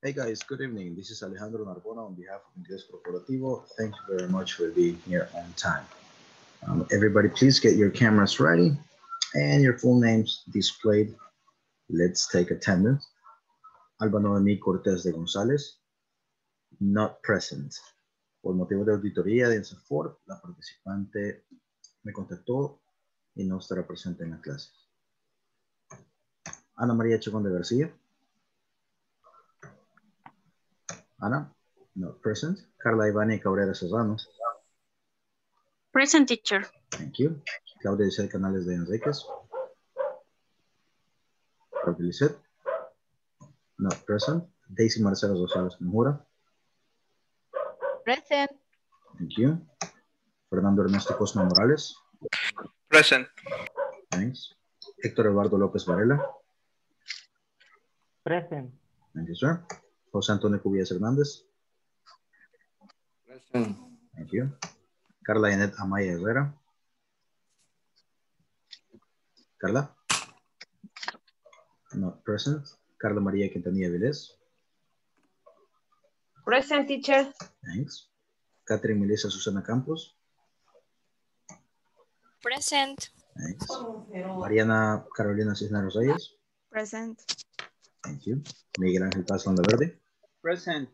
Hey guys, good evening. This is Alejandro Narbona on behalf of Inglés Corporativo. Thank you very much for being here on time. Um, everybody, please get your cameras ready and your full names displayed. Let's take attendance. Alba Noemí Cortés de González, not present. Por motivo de auditoría de INSAFOR, la participante me contactó y no estará presente en la clase. Ana María Chacón de García. Ana, not present. Carla Ivani Cabrera Serrano. Present teacher. Thank you. Claudia Isabel Canales de Enriquez. Claudia. Not present. Daisy Marcela Rosales Conjura. Present. Thank you. Fernando Ernesto Cosma Morales. Present. Thanks. Héctor Eduardo López Varela. Present. Thank you, sir. José Antonio Cubillas Hernández. Present. Thank you. Carla Yanet Amaya Herrera. Carla. Not present. Carla María Quintanilla Vilés. Present teacher. Thanks. Catherine Melissa Susana Campos. Present. Thanks. Mariana Carolina Cisneros Reyes. Present. Thank you. Miguel Ángel Paz Verde. Present.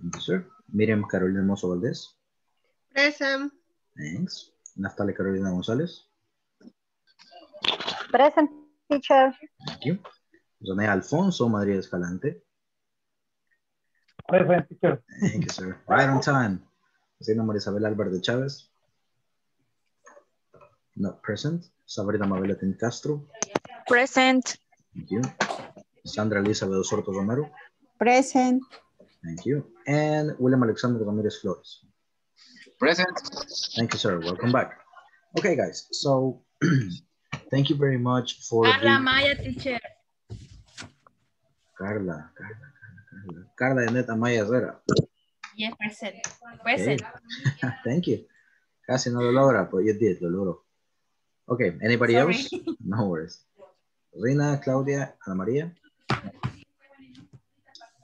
Thank you, sir. Miriam Carolina Hermoso Valdés. Present. Thanks. Naftalia Carolina González. Present teacher. Thank you. René Alfonso Madrid Escalante. Present, teacher. Thank you, sir. Right on time. Zena María Isabel Álvarez de Chávez. Not present. Sabrina Mabel Tin Castro. Present. Thank you. Sandra Elizabeth Osorto Romero. Present. Thank you. And William Alexander Ramirez Flores. Present. Thank you, sir. Welcome back. Okay, guys. So thank you very much for the... Maya teacher. Carla, Carla, Carla, Carla. Carla Yanet Amaya Herrera. Yes, present. Okay. Thank you. Casi no lo logra, but you did, lo logró. Okay, anybody Sorry. else? No worries. Rina, Claudia, Ana Maria.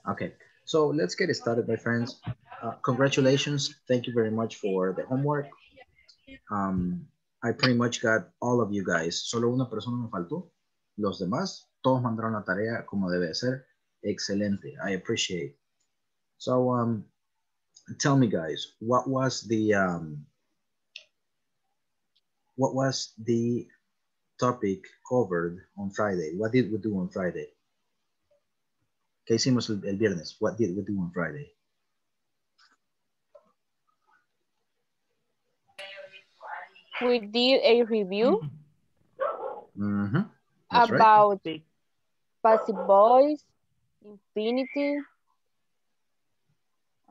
Okay, so let's get started, my friends. Uh, congratulations. Thank you very much for the homework. Um, I pretty much got all of you guys. Solo una persona me faltó. Los demás, todos mandaron la tarea como debe ser. Excelente. I appreciate. So, um, tell me guys, what was the, um, what was the topic covered on Friday? What did we do on Friday? ¿Qué hicimos el, el viernes? What did we do on Friday? We did a review Mhm. That's right. about passive voice, infinity,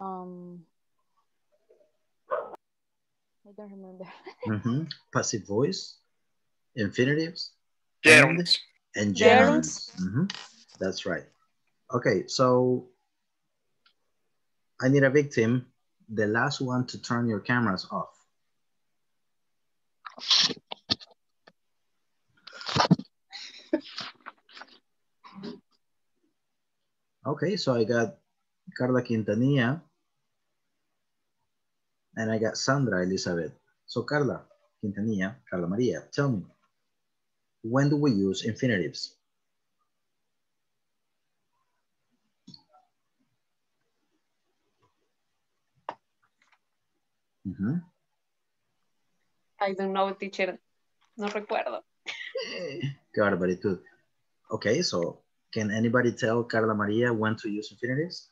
um, I don't remember. Mhm. Passive voice, infinitives, Gerunds. and Gerunds. gerunds. Mhm. That's right. Okay, so I need a victim, the last one to turn your cameras off. Okay, so I got Carla Quintanilla and I got Sandra Elizabeth. So Carla Quintanilla, Carla Maria, tell me, when do we use infinitives? I don't know, teacher. No recuerdo. Qué barbaritud. Okay, so can anybody tell Carla Maria when to use infinitives?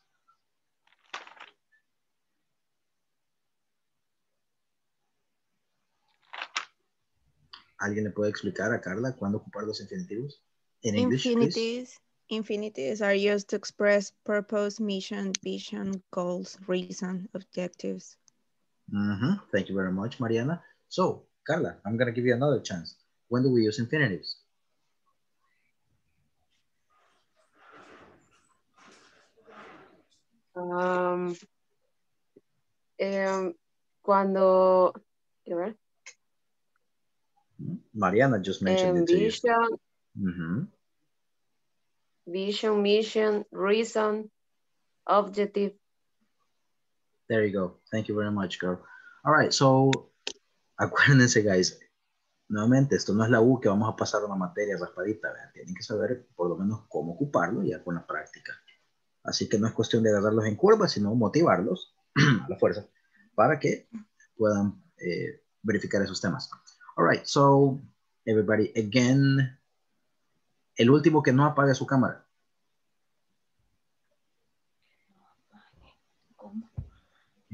¿Alguien le puede explicar a Carla cuándo ocupar los infinitivos? In English, please. Infinities are used to express purpose, mission, vision, goals, reason, objectives. Mhm. Thank you very much, Mariana. So, Carla, I'm going to give you another chance. When do we use infinitives? Um, em, cuando, Mariana just mentioned it to you. vision, Mhm. vision, mission, reason, objective, There you go. Thank you very much, girl. All right, so acuérdense, guys. Nuevamente, esto no es la U que vamos a pasar una materia raspadita. ¿verdad? Tienen que saber por lo menos cómo ocuparlo ya con la práctica. Así que no es cuestión de agarrarlos en curva, sino motivarlos a la fuerza para que puedan eh, verificar esos temas. All right, so everybody, again, el último que no apague su cámara.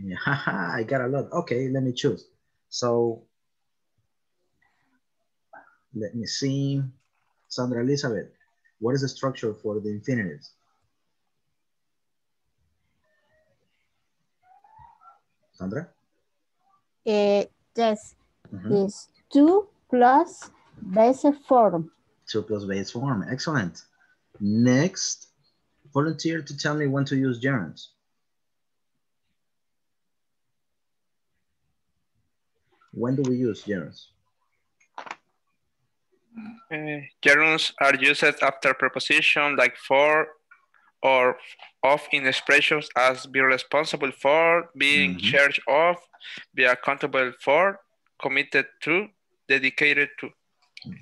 Yeah, haha, I got a lot. Okay, let me choose. So let me see. Sandra Elizabeth, what is the structure for the infinitives? Sandra? Uh, yes, Mhm. is to plus base form. To plus base form. Excellent. Next, volunteer to tell me when to use gerunds. When do we use gerunds? Uh, gerunds are used after preposition like for or of in expressions as be responsible for, be in Mhm. charge of, be accountable for, committed to, dedicated to.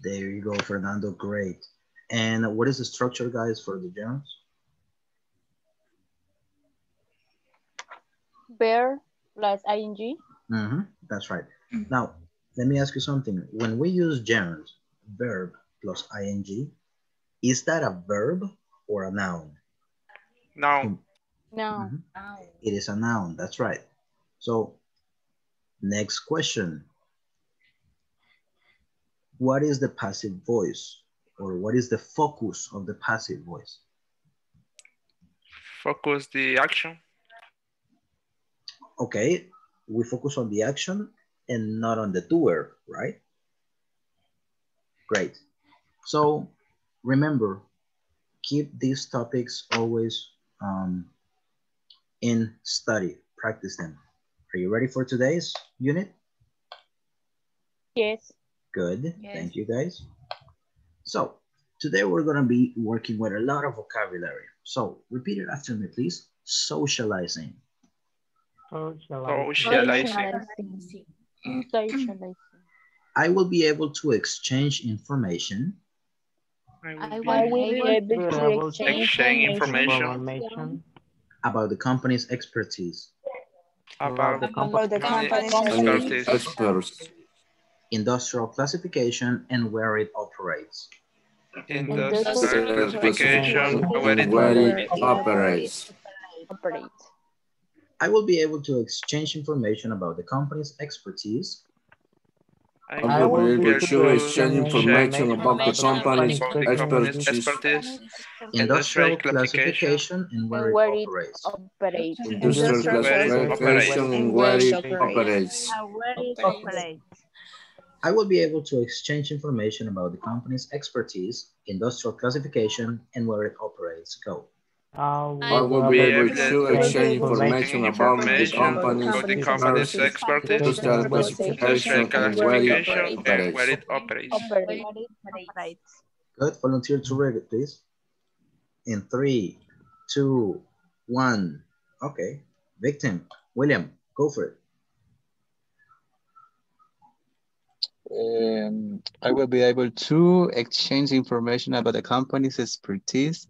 There you go, Fernando. Great. And what is the structure, guys, for the gerunds? Verb plus ing. hmm That's right. Now, let me ask you something. When we use gerund, verb plus ing, is that a verb or a noun? Now, No. Mhm. It is a noun. That's right. So, next question. What is the passive voice? Or what is the focus of the passive voice? focus the action. Okay, we focus on the action and not on the doer, right? Great. So remember, keep these topics always um, in study, practice them. Are you ready for today's unit? Yes. Good, Yes. thank you guys. So today we're gonna be working with a lot of vocabulary. So repeat it after me, please. Socializing, Socializing. Socializing. Socializing. I will be able to exchange information. I I will will be be able to exchange exchange information. information about the company's expertise, about the About the company's expertise, industrial classification, and where it operates. Industrial certification, classification, where it Where operates. it operates. Operate. I will be able to exchange information about the company's expertise, I will be able to exchange information about the company's about the company's expertise. expertise, industrial Industrial classification, classification, and where it where it operates. Operate. Industrial Industrial classification and where it operates. Where it operates. I will be able to exchange information about the company's expertise, industrial classification, and where it operates. Go. I will be able to exchange information about the company's about the company's expertise, expertise, industrial industrial classification and where it classification, and where it Operates. Good. Volunteer to read it, please. In three, two, one. Okay. Victim, William, go for it. Um, I will be able to exchange information about the company's expertise,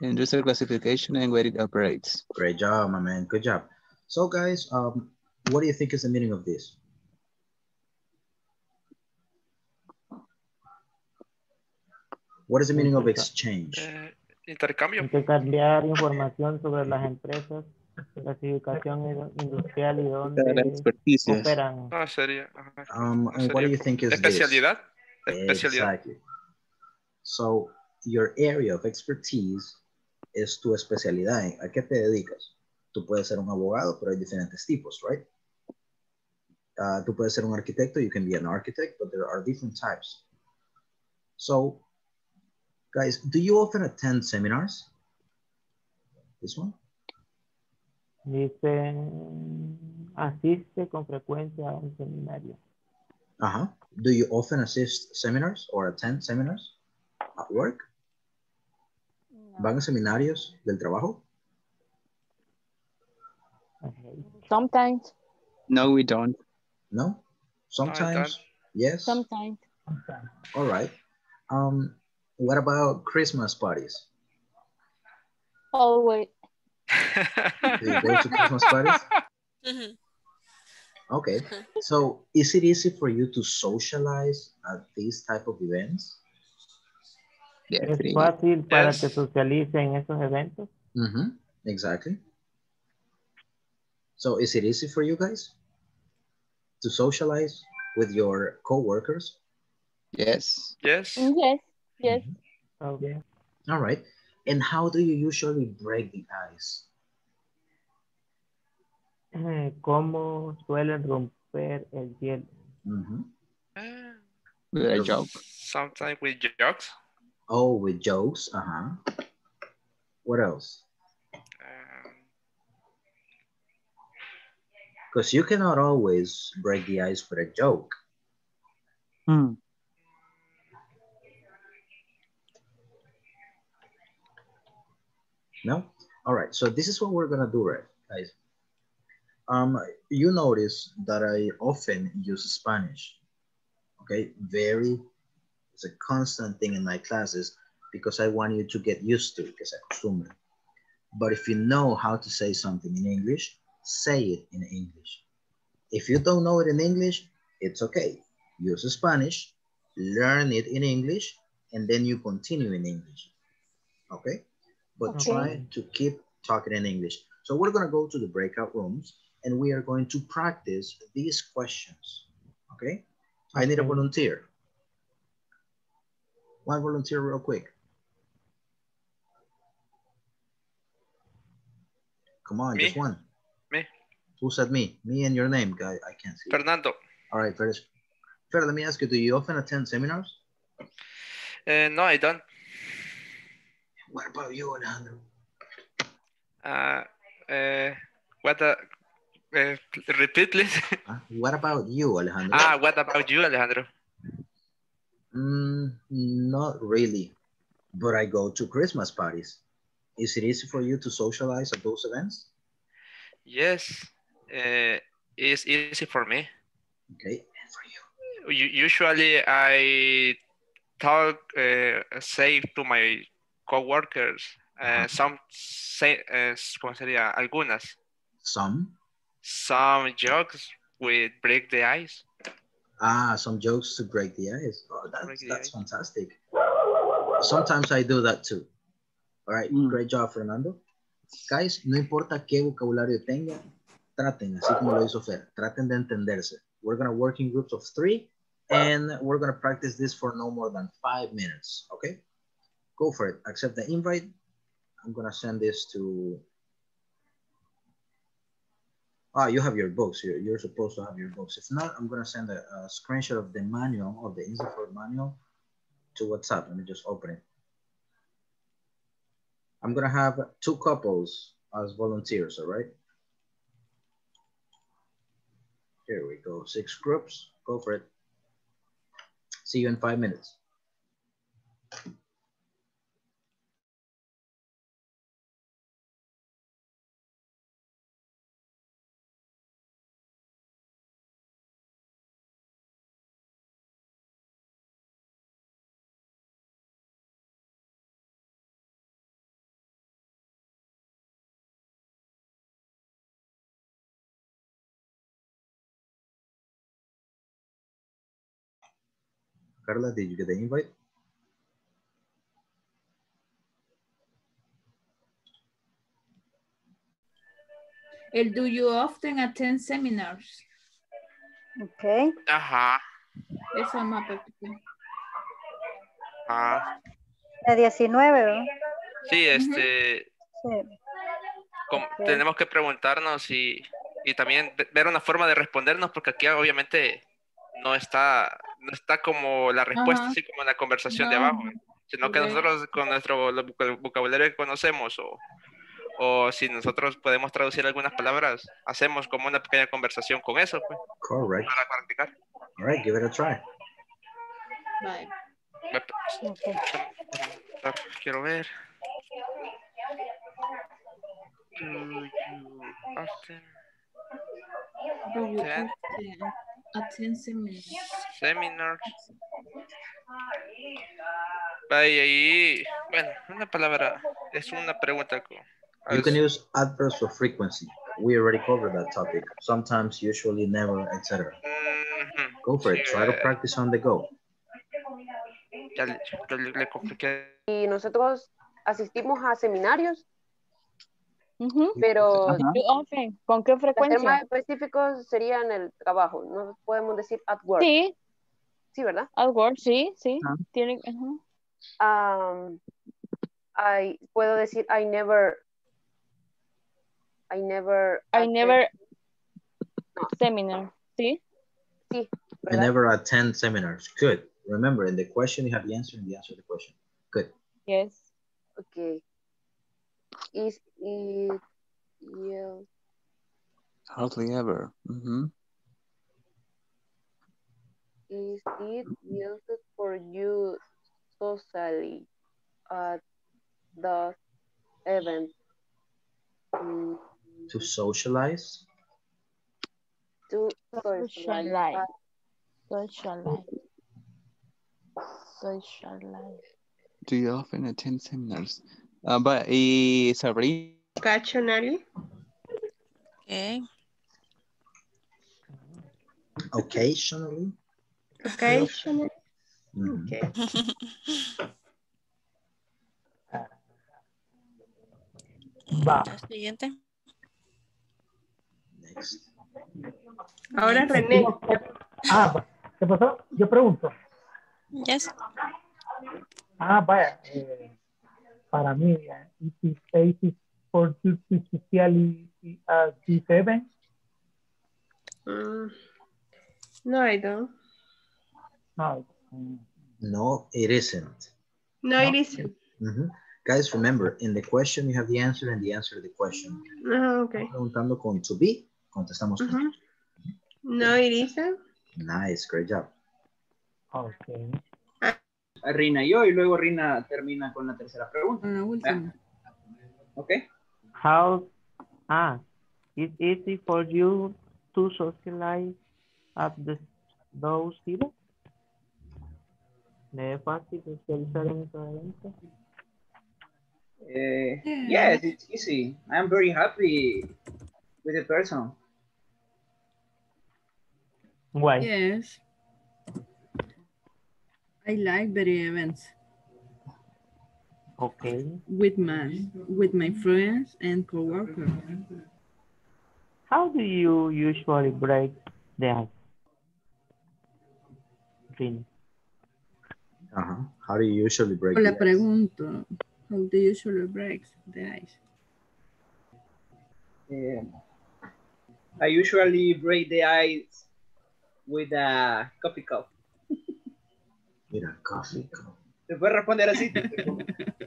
industrial classification, and where it operates. Great job, my man. Good job. So, guys, um, what do you think is the meaning of this? What is the meaning of exchange? Eh, intercambio. Intercambiar información sobre las empresas, clasificación industrial y dónde operan. No, sería. Um, and what do you think is this? Especialidad. Especialidad. Exactly. So, your area of expertise es tu especialidad. ¿A qué te dedicas? Tú puedes ser un abogado, pero hay diferentes tipos, right? Uh, tú puedes ser un arquitecto, you can be an architect, but there are different types. So, guys, do you often attend seminars? This one? Dice, asiste con frecuencia a un seminario. Uh-huh. Do you often assist seminars or attend seminars at work? ¿Van a seminarios del trabajo? Sometimes, No, we don't. No? Sometimes? Yes? sometimes. All right. Um, what about Christmas parties? Always. Do you go to Christmas parties? Mhm. Okay. So is it easy for you to socialize at these type of events? Yeah, Es pretty good. fácil para Yes. que socialice en esos eventos. Mm-hmm. Exactly. So is it easy for you guys to socialize with your co-workers? Yes. yes. Yes, yes. Okay. All right. And how do you usually break the ice? Eh, ¿Cómo suelen romper el hielo? Mm-hmm. Ah, With a joke. Sometimes with jokes. Oh, with jokes. Uh-huh. What else? Um, Because you cannot always break the ice with a joke. Hmm. No? All right. So this is what we're gonna do, right, guys? Um, you notice that I often use Spanish. Okay, very. It's a constant thing in my classes because I want you to get used to it, because I costumbre. But if you know how to say something in English, say it in English. If you don't know it in English, it's okay. Use Spanish, learn it in English, and then you continue in English. Okay? But Okay. try to keep talking in English. So we're gonna go to the breakout rooms and we are going to practice these questions. Okay? I need a volunteer. One volunteer real quick. Come on, just one. Me. Who said me? Me and your name, guy. I can't see. Fernando. All right, Fer. Fer, let me ask you, do you often attend seminars? Uh, no, I don't. What about you, Alejandro? Uh, uh, what the, uh, repeat please. What about you, Alejandro? ah, what about you, Alejandro? Mm, not really, but I go to Christmas parties. Is it easy for you to socialize at those events? Yes, uh, it's easy for me. Okay, and for you? Usually I talk, uh, say to my coworkers, uh, some say, uh, ¿cómo sería? Algunas, Some? some jokes with break the ice. Ah, some jokes to break the ice. Oh, that's, that's ice. fantastic. Sometimes I do that too. All right, Mm. great job, Fernando. Guys, no importa qué vocabulario tenga, traten, así como lo hizo Fer, traten de entenderse. We're gonna work in groups of three, and we're gonna practice this for no more than five minutes, okay? Go for it, accept the invite. I'm gonna send this to, ah, you have your books, you're, you're supposed to have your books. If not, I'm gonna send a, a screenshot of the manual, of the INSAFORP manual to WhatsApp. Let me just open it. I'm gonna have two couples as volunteers, all right? Here we go, six groups, go for it. See you in five minutes. Carla, did you get the invite? El do you often attend seminars? Okay. Ajá, Eso no practiqué. ajá. La 19, ¿verdad? Sí, este, Sí. tenemos que preguntarnos y, y también ver una forma de respondernos, porque aquí obviamente no está, no está como la respuesta, Ajá. así como en la conversación de No, abajo, sino que nosotros con nuestro vocabulario que conocemos o, o si nosotros podemos traducir algunas palabras, hacemos como una pequeña conversación con eso, pues, Correct. para practicar. All right, give it a try. Bye. Quiero ver. Do you often Do you Attend. seminars? seminars. Vaya ahí, bueno, una palabra, es una pregunta. You can use adverbs for frequency. We already covered that topic. Sometimes, usually, never, etc. Ujú, Go for it. sí, Try to practice on the go. Ya le, ya le- le compliqué. Y nosotros asistimos a seminarios, Ujú. pero Ajá. You often. ¿Con qué para ser más frecuencia? específicos sería en el trabajo. No podemos decir at work. Sí, Sí, ¿verdad? at work, sí, sí. Ajá. Tiene, ajá. Um, I, puedo decir I never I never I never No. seminar, sí. I ¿verdad? never attend seminars. Good. Remember, in the question, you have the answer and the answer to the question. Good. Yes. Okay. Is it yeah, Hardly ever. Mm -hmm. is it used for you socially at the event Mm, To socialize. to socialize Socialize. Socialize. Socialize. Do you often attend seminars? Ah, va, y Sabrina. Occasionally. Okay. Occasionally. Occasionally. Mhm. Okay. Va. Siguiente. Next. Ahora René. Ah. ¿qué pasó? Yo pregunto. Yes. Ah, vaya. eh, para mí, eh, it is easy for you to socially at this event. Mm, No, I don't. No. mm, No, it isn't. No, it isn't. Mhm. Guys, remember, in the question, you have the answer and the answer to the question. Ah, okay. Preguntando con to be, contestamos con No, it isn't. Nice, great job. Okay. Rina y yo, y luego Rina termina con la tercera pregunta. Última. ¿Ok? How, ah, it's easy for you to socialize at the, those events? ¿Le es fácil socializar en eventos? Eh, yes, it's easy. I'm very happy with the person. Why? Yes. I like very events Okay. with my with my friends and coworkers. How do you usually break the ice? Rin. Uh-huh. How do you usually break O the le ice? pregunto, how do you usually break the ice? Eh, I usually break the ice with a coffee cup. With a coffee cup. ¿Te puedes responder así?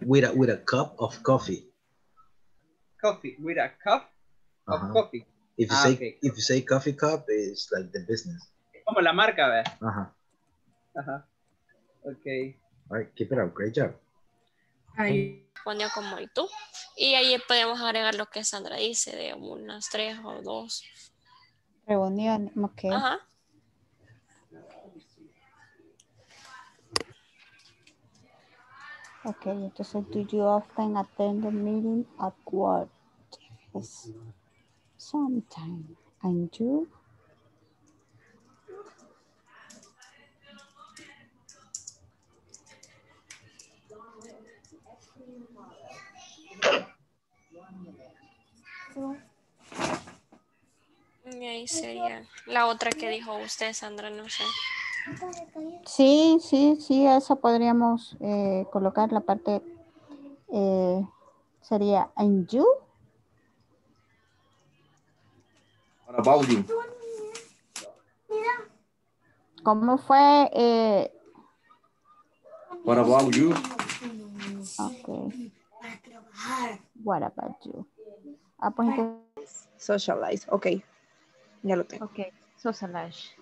With a, with a cup of coffee. coffee, with a cup of coffee. If you Ah, say okay. if you say coffee cup, it's like the business. Como la marca, ¿verdad? Uh-huh. Ajá. Ok. All right, keep it up. Great job. Ay, Ponía como y tú. Y ahí podemos agregar lo que Sandra dice, de unas tres o dos. Reunión, ok. Ajá. Ok, entonces, do you often attend a meeting at work? Yes. Sometime. And you? Ahí sería la otra que dijo usted, Sandra, no sé. Sí, sí, sí, eso podríamos eh, colocar la parte, eh, sería and you. What about you? ¿Cómo fue? Eh, What about you? ok. What about you? Ah, pues Socialize. Ok. Ya lo tengo. ok, socialize.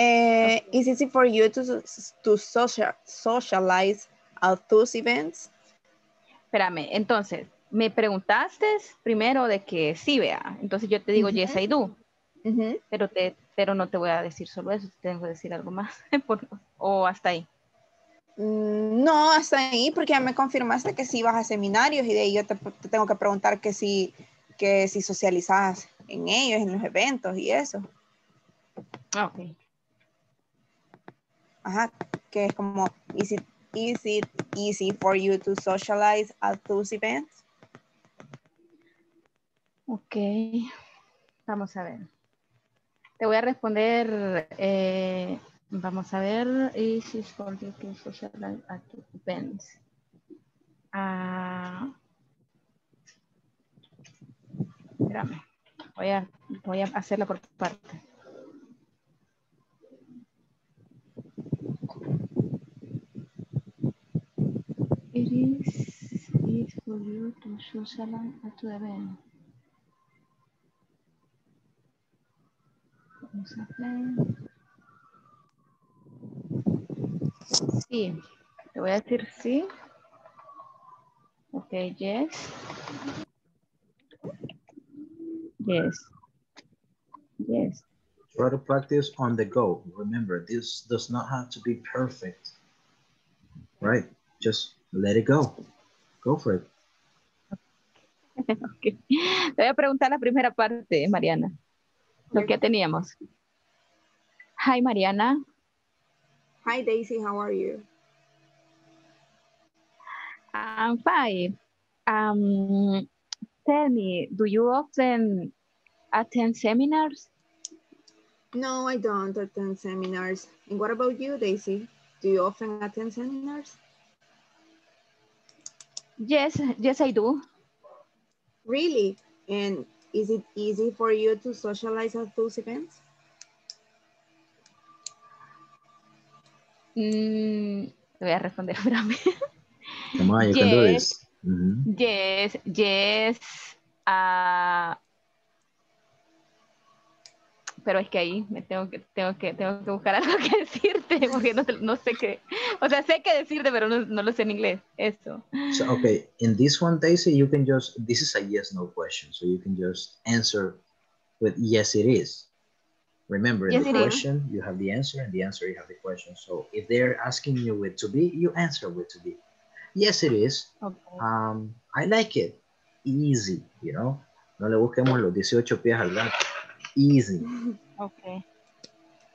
Eh, Is it easy for you to, to social, socialize at those events? Espérame, entonces, me preguntaste primero de que sí, vea. Entonces yo te digo, yes, I do. pero, te, pero no te voy a decir solo eso, te tengo que decir algo más. o hasta ahí. Mm, no, hasta ahí, porque ya me confirmaste que sí vas a seminarios y de ahí yo te, te tengo que preguntar que si, que si socializas en ellos, en los eventos y eso. Ah, ok. Ajá, que es como, is it, easy for you to socialize at those events? Ok, vamos a ver. Te voy a responder, eh, vamos a ver, is it for you to socialize at events? Ah, espérame, voy a, voy a hacerla por parte. It is it for you to socialize at the event. Vamos a. Sí, te voy a decir sí. Ok, yes. Yes. Yes. Try to practice on the go. Remember, this does not have to be perfect. Right? Just let it go. Go for it. okay. Te voy a preguntar la primera parte, Mariana. Lo que teníamos. Hi, Mariana. Hi, Daisy. How are you? I'm fine. Um, tell me, do you often attend seminars? No, I don't attend seminars. And what about you, Daisy? Do you often attend seminars? Yes, yes, I do. Really? And is it easy for you to socialize at those events? Mm, te voy a responder, espérame. Come on, you can do this. Mhm. Yes, yes. ah, pero es que ahí me tengo que, tengo que, tengo que buscar algo que decirte, porque no, no sé qué. O sea, sé qué decirte, pero no, no lo sé en inglés. Eso. So, okay, in this one, Daisy, you can just, this is a yes, no question. So you can just answer with yes, it is. Remember, Yes, the is. question, you have the answer, and the answer, you have the question. So if they're asking you with to be, you answer with to be. Yes, it is. Okay. Um, I like it. Easy, you know. No le busquemos los 18 pies al gato. Easy. Okay.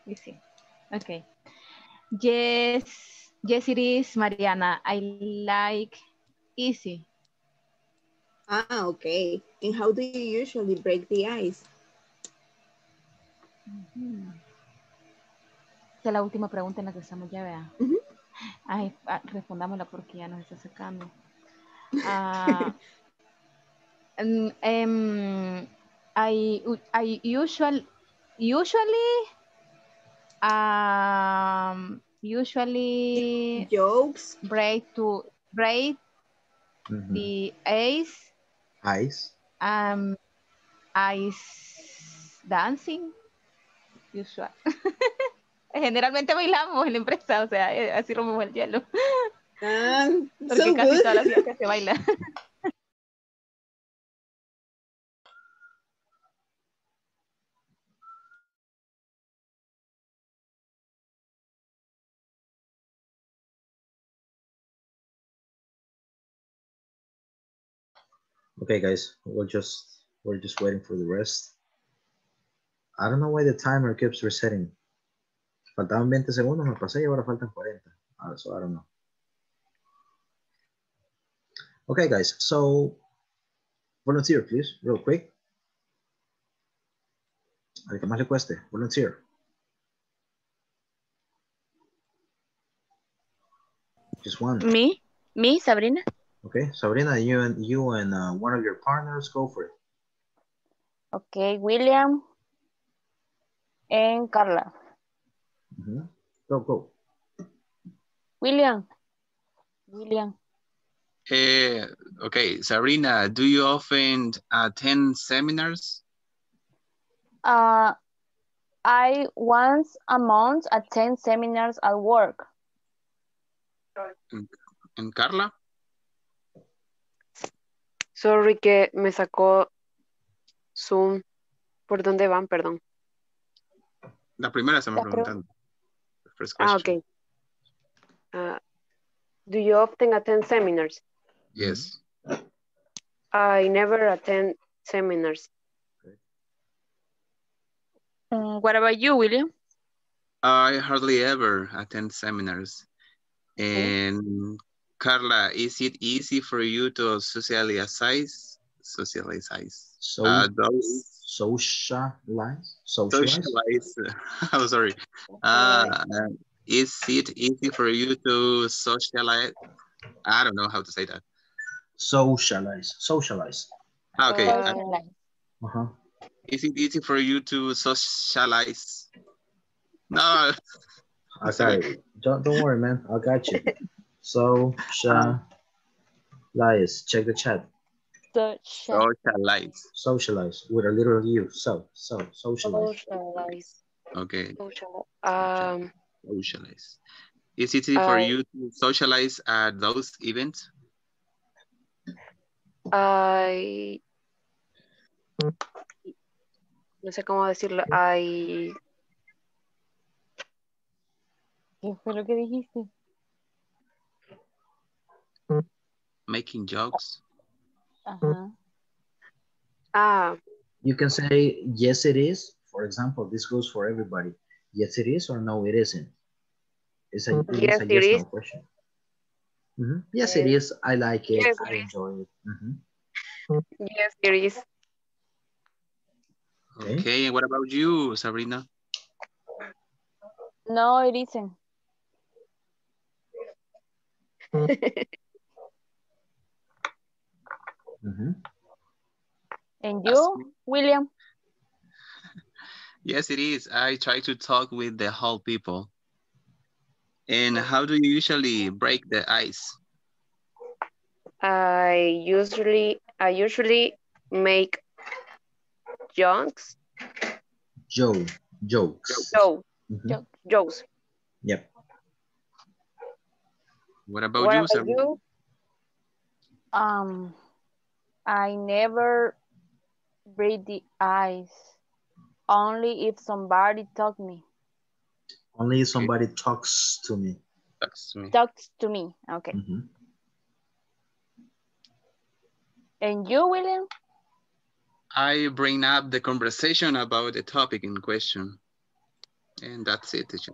Easy. Okay. Yes, yes, it is, Mariana. I like easy. Ah, okay. And how do you usually break the ice? Esta es la última pregunta en la que estamos ya, vea. Ujú. Ay, ah, respondámosla porque ya nos está sacando. Ah, mm, em, I, I usual, usually, um, usually Jokes? break to break Mhm. the ice, Ice. um, ice dancing, usual. Generalmente bailamos en la empresa, o sea, eh, así rompemos el hielo. Ah, Porque so casi good. todas las días se baila. Okay, guys, we're just we're just waiting for the rest. I don't know why the timer keeps resetting. Faltaban 20 segundos, me pasé y ahora faltan 40. Ah, so I don't know. Okay, guys, so volunteer, please, real quick. Al que más le cueste, volunteer. Just one. Me, me, Sabrina. Okay, Sabrina, you and you and uh, one of your partners go for it. Okay, William and Carla. Mhm. Go, go. William. William. Eh, okay, Sabrina, do you often attend seminars? Uh, I once a month attend seminars at work. And Carla? Sorry que me sacó Zoom. ¿Por dónde van? Perdón. La primera estamos La preguntando. First Ah, question. ok. Ah, do you often attend seminars? Yes. I never attend seminars. Mm, what about you, William? I hardly ever attend seminars. And Carla, is it easy for you to socialize? Socialize. So, Uh, those socialize? Socialize? socialize. oh, sorry. Uh, is it easy for you to socialize? I don't know how to say that. Socialize. Socialize. Ah, Okay. uh, Uh-huh. is it easy for you to socialize? No. I got it. Don't, don't worry, man. I got you. So socialize. Check the chat. The chat. Socialize. Socialize with a little u. So, so, socialize. Socialize. Okay. Social- Um, Socialize. Is it easy for I- you to socialize at those events? I no sé cómo decirlo. I ¿Qué fue lo que dijiste? Making jokes. Ajá. ah You can say, yes, it is. For example, this goes for everybody. Yes, it is or no, it isn't. It's a, it's Yes, a yes, is. no question. Mhm. Yes, it is. I like it. Yes, I it is. enjoy it. Mhm. yes it is. Okay. Okay, and what about you, Sabrina? No, it isn't. Mhm. And you, William? Yes, it is. I try to talk with the whole people. And how do you usually break the ice? I usually I usually make jokes. Joe. Jokes. Joe Mhm. jokes. Yep. What about What you, about Sabrina? you? Um, I never breathe the ice. Only if somebody talk me, Only if somebody talks to me. Talks to me. talks to me. Okay. Mhm. And you, William? I bring up the conversation about the topic in question. And that's it, teacher.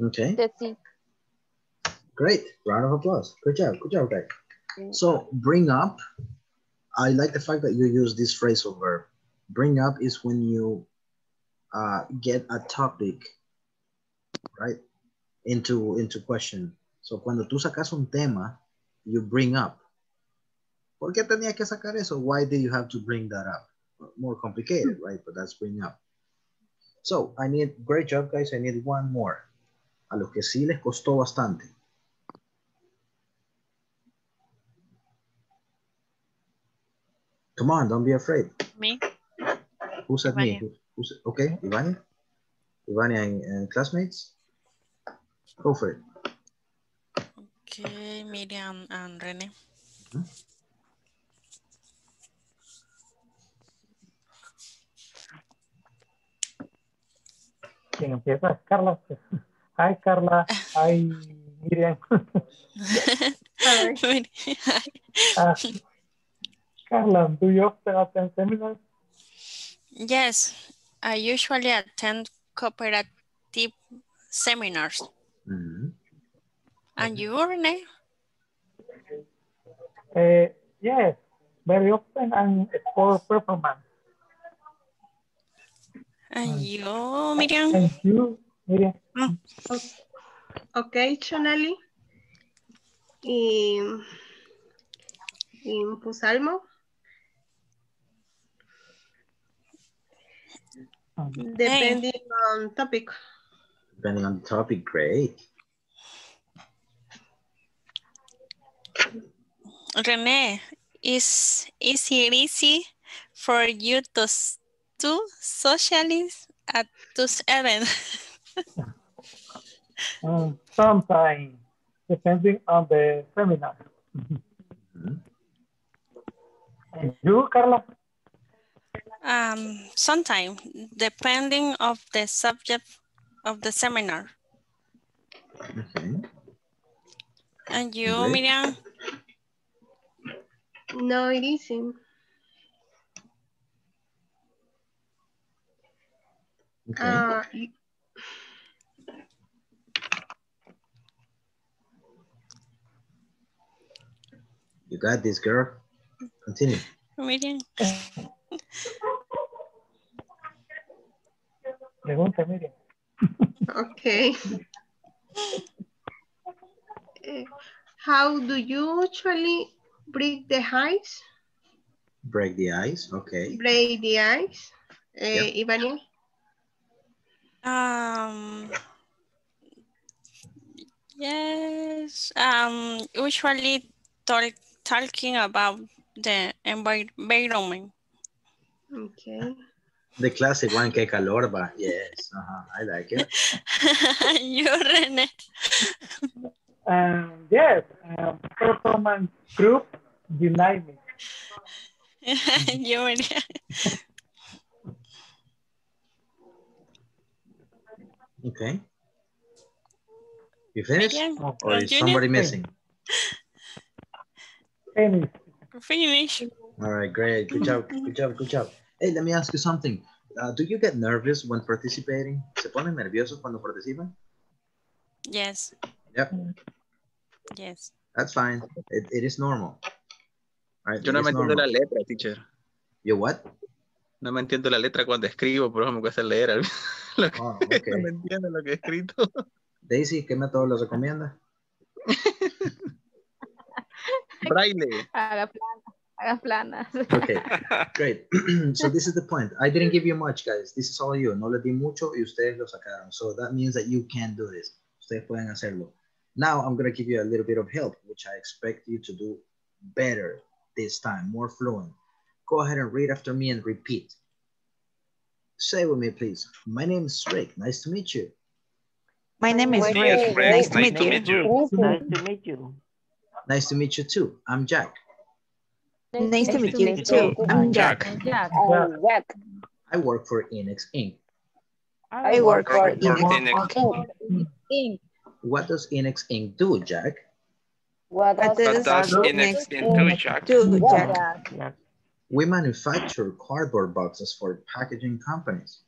Okay. That's it. Great. Round of applause. Good job. Good job, guys. So bring up, I like the fact that you use this phrasal verb. Bring up is when you uh, get a topic, right, into, into question. So cuando tú sacas un tema, you bring up. ¿Por qué tenía que sacar eso? Why do you have to bring that up? More complicated, right? But that's bring up. So I need, great job, guys. I need one more. A los que sí les costó bastante. Come on, don't be afraid. Me? Who said me? Ivania. Who, who said, okay, Ivania? Ivania and, and classmates? Go for it. Okay, Miriam and Rene. Quien empieza Carla. Hi, Carla. Hi, Miriam. Miri- Ah, Carla, do you often attend seminars? yes, I usually attend cooperative seminars. Mhm. And you, Rene? Uh, yes, very often and for performance. And you, Miriam? And you, Miriam? Occasionally in, in Pusalmo, depending on topic. Depending on the topic, great. Rene, is, is it easy for you to, to socialize at this event? Mm, sometimes, depending on the seminar. And you, Carla? Um, sometime, depending of the subject of the seminar. Okay. And you, Great. Miriam? No, it isn't. Okay. Uh, you- you got this, girl. Continue. Miriam? Pregunta, Miriam. okay. Eh, How do you usually break the ice? Break the ice. Okay. Break the ice? Eh, Yep. Ivania? Um, yes, um, usually talk, talking about the environment. Okay. The classic one, que calor va. Yes. Uh-huh. I like it. you, Rene. Um, yes, um, performance group dynamic. you, Miriam. Okay. You finished? Miriam, Or is somebody missing? Finish. Finish. All right, great. Good job. Good job. Good job. Hey, let me ask you something. Uh, do you get nervous when participating? ¿Se ponen nerviosos cuando participan? Yes, Yep, yes. that's fine. It, it is normal. All right, Yo no me entiendo la letra, teacher. You what? No me entiendo la letra cuando escribo, por eso me cuesta leer. Lo que- Oh, No me entiendo lo que he escrito. Daisy, ¿qué método les recomienda? Braille. Haga planas. Haga planas. Okay, great. so this is the point. I didn't give you much, guys. This is all you. No les di mucho y ustedes lo sacaron. So that means that you can do this. Ustedes pueden hacerlo. Now I'm going to give you a little bit of help, which I expect you to do better this time, more fluent. Go ahead and read after me and repeat. Say with me, please. My name is Rick. Nice to meet you. My name is Yes, Rick. Rick. Nice to meet you. Nice to meet you. Nice to meet you too. I'm Jack. Nice to meet you too. I'm Jack. Jack. Yeah. I work for Inex Inc. I work for Work for Inex. Inex. What does Inex Inc. do, Jack? What What does does Inex Inex do, Jack? do, Jack? Yeah. We manufacture cardboard boxes for packaging companies.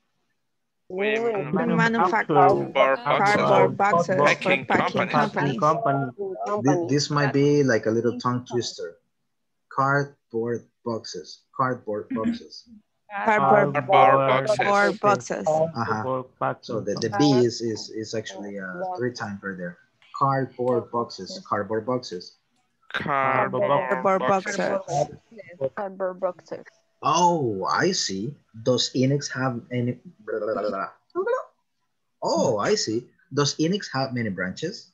We We manufacture manufacture cardboard cardboard boxes boxes for for packing packing companies. companies. This might be like a little tongue twister. Cardboard boxes. Cardboard boxes. Cardboard Cardboard boxes. board boxes. Uh-huh. So the, the B is, is, is actually uh, three times right there. Cardboard boxes. Cardboard boxes. Cardboard Cardboard boxes. boxes. Cardboard boxes. Oh, I see. Does Inex have any? blah, blah, blah, blah. Oh, I see. Does Inex have many branches?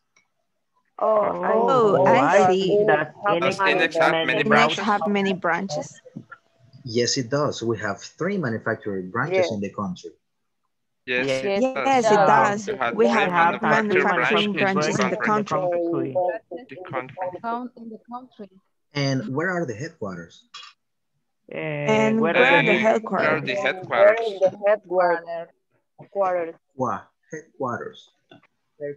Oh, oh, oh! I see. That Does Inex have many Inex branches? have many branches. Yes, it does. We have three manufacturing branches in the country. Yes, Yes. it does. Yes, it does. We have We have manufacturing manufacturing branches in the country. The country. Count in the country. And where are the headquarters? Eh, and where are the headquarters? Where are headquarters? the headquarters? Headquarters. Quarters. Wow, headquarters. Quarters. Headquarters.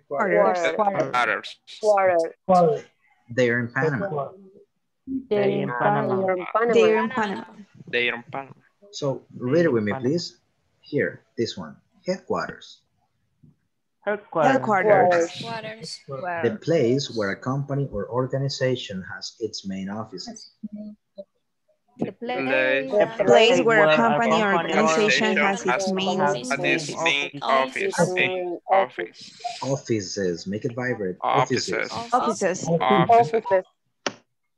Quarters. Well, They are in Panama. They in Panama. They're in Panama. They are in Panama. So read it with me, please. Here, this one. Headquarters. Headquarters. Headquarters. Waters. The place where a company or organization has its main offices. The Place. place. The place where a company or company organization has has its main main office. Main office. Offices. Make it vibrate. Offices. Offices. offices. Offices.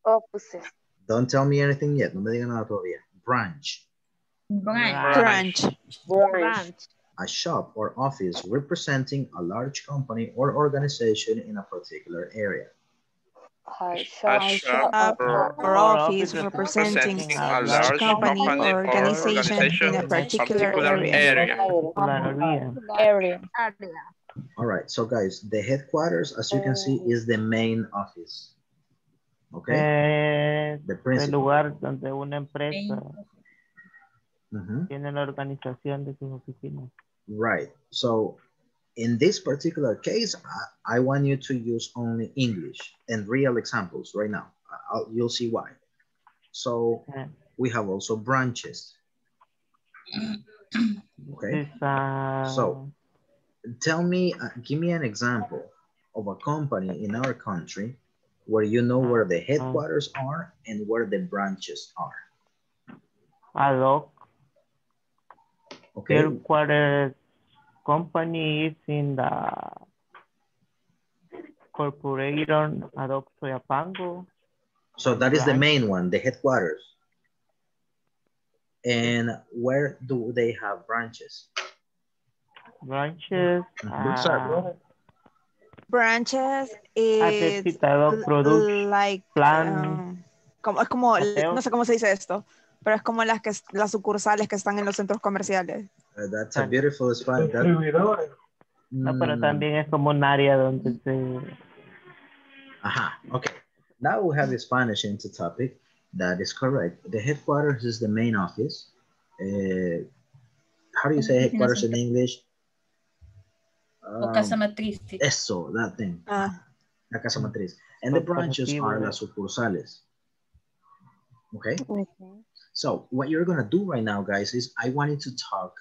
Offices. Don't tell me anything yet. No me digan nada todavía. Branch. Branch. Branch. A shop or office representing a large company or organization in a particular area. A A shop. shop or, or or office representing representing a large company or organization in a particular area. Area. Area. All right. So guys, the headquarters, as you can see, is the main office. Okay. Eh, The el principal. lugar donde una empresa Mhm. tiene la organización de sus oficinas. Right. So in this particular case, I, I want you to use only English and real examples right now. I'll, you'll see why. So we have also branches. Okay. Esa- So tell me, uh, give me an example of a company in our country where you know where the headquarters are and where the branches are. hoc Okay. headquarters company is in the corporation ad hoc Soyapango. So that is the main one, the headquarters. And where do they have branches? branches. Branches is like plan. um, como, es como no sé cómo se dice esto, pero es como las que las sucursales que están en los centros comerciales. Uh, that's a beautiful spot. That, Distribuidores. No, pero Mm. también es como un área donde se Aha, okay. Now we have the Spanish into topic. That is correct. The headquarters is the main office. Uh, how do you say headquarters in English? O Um, casa matriz. Eso, that thing. Ah, La casa matriz. And the branches are las sucursales. Okay? So what you're gonna do right now, guys, is I want you to talk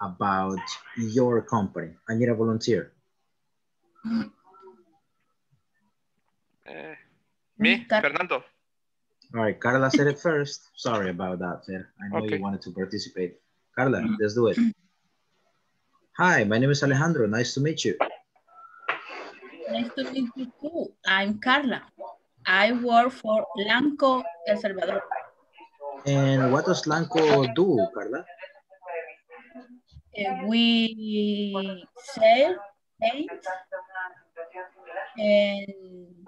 about your company. I need a volunteer. Eh, me, Fernando. All right, Carla said it first. Sorry about that, Fer. I know Okay. you wanted to participate. Carla, let's do it. Hi, my name is Alejandro. Nice to meet you. Nice to meet you too. I'm Carla. I work for Lanco El Salvador. And what does Lanco do, Carla? Uh, we sell paint and,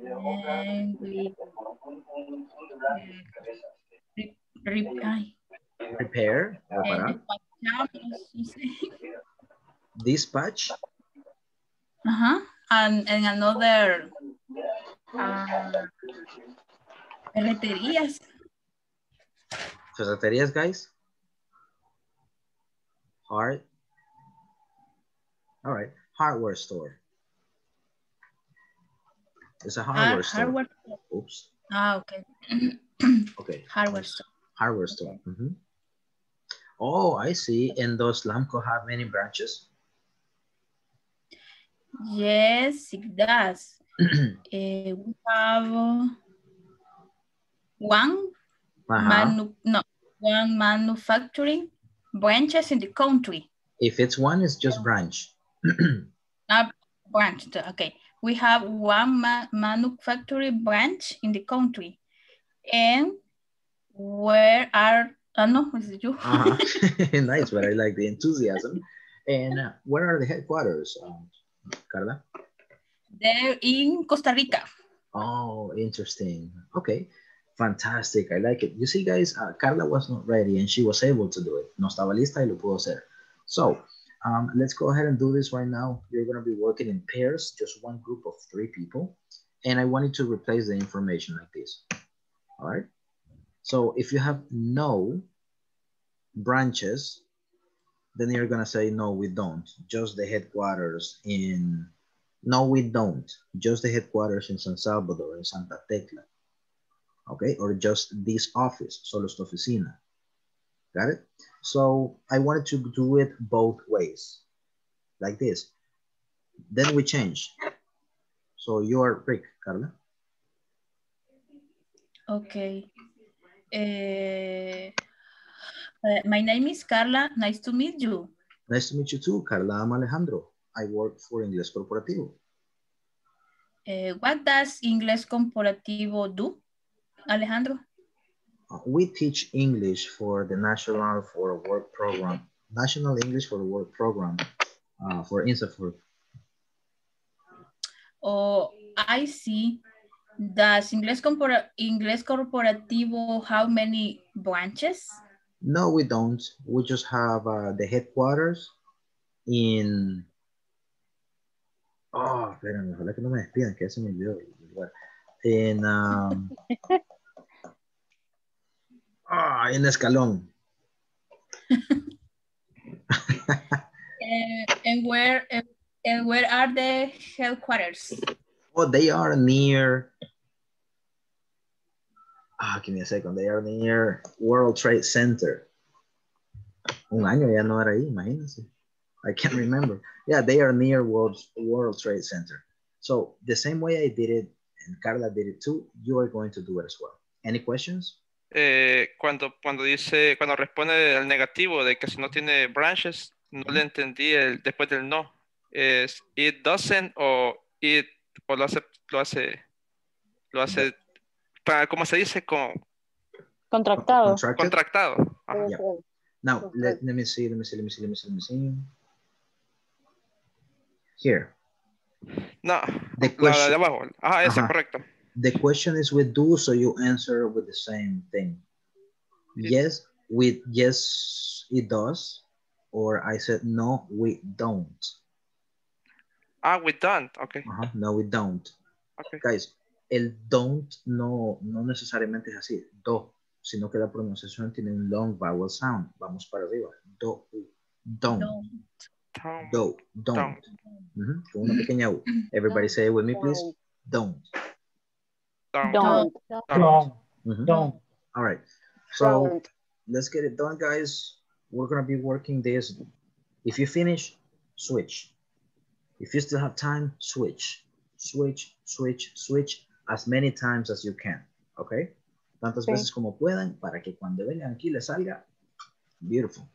and we uh, re- re- Repair, and reparar, despachamos, no sé. dispatch, Uh-huh. And, and another uh, ferreterías. ferreterías, guys. Hard. All right, hardware store. It's a hardware Ah, store. hardware. Oops. Ah, okay. Okay. Hardware store. Hardware store. mhm. Oh, I see. And does Lanco have many branches? Yes, it does. Eh, we have uh, one Uh-huh. manu no one manufacturing branches in the country. If it's one, it's just branch. Not branch. Okay, we have one ma manufacturing branch in the country, and where are? Uh, no, is it you? Uh-huh. nice, but I like the enthusiasm. And uh, where are the headquarters, um, Carla? They're in Costa Rica. Oh, interesting. Okay, fantastic. I like it. You see, guys, uh, Carla was not ready and she was able to do it. No estaba lista y lo pudo hacer. So um, let's go ahead and do this right now. You're going to be working in pairs, just one group of three people. And I wanted to replace the information like this. All right. So if you have no branches, then you're going to say, no, we don't. Just the headquarters in no, we don't. Just the headquarters in San Salvador, in Santa Tecla. Okay, or just this office, solo esta oficina. Got it? So I wanted to do it both ways, like this. Then we change. So you are Rick, Carla. Okay. Uh, my name is Carla. Nice to meet you. Nice to meet you too, Carla. I'm Alejandro. I work for Inglés Corporativo. Eh, what does Inglés Corporativo do, Alejandro? We teach English for the National for Work Program, National English for Work Program uh, for INSAFORP. Oh, I see. Does Inglés, Corpora Inglés Corporativo have many branches? No, we don't. We just have uh, the headquarters in... Oh, espérame, ojalá que no me despidan, que ya se me olvidó. what? In um, ah, in Escalón. And, and where and, and where are the headquarters? Oh, they are near. Ah, give me a second. They are near World Trade Center. Un año ya no era ahí, imagínense. I can't remember. Yeah, they are near World, World Trade Center. So the same way I did it and Carla did it too, you are going to do it as well. Any questions? Eh, cuando, cuando dice, cuando responde el negativo de que si no tiene branches, no le entendí el después del no. Es it doesn't o it o lo hace, lo hace, lo hace, para, ¿cómo se dice? Con, Contractado. Contracted? contractado. Ajá. Yeah. Now, let, let me see, let me see, let me see, let me see, let me see. Here. No, The la question, de abajo. Ajá, Ajá. correcto. The question is with do, so you answer with the same thing. Yes, with yes, it does. Or I said, no, we don't. Ah, we don't. Okay. Ajá, no, we don't. Okay. Guys, el don't no, no necesariamente es así, do, sino que la pronunciación tiene un long vowel sound. Vamos para arriba. Do, don't, Don't. do, don't. Ujú, Con una pequeña U. Everybody say it with me, please. Don't. Don't. Don't. Don't. Don't. Mm-hmm. All right. So let's get it done, guys. We're gonna be working this. If you finish, switch. If you still have time, switch. Switch, switch, switch as many times as you can. Okay? Tantas Sí. veces como puedan para que cuando vengan aquí les salga. Beautiful.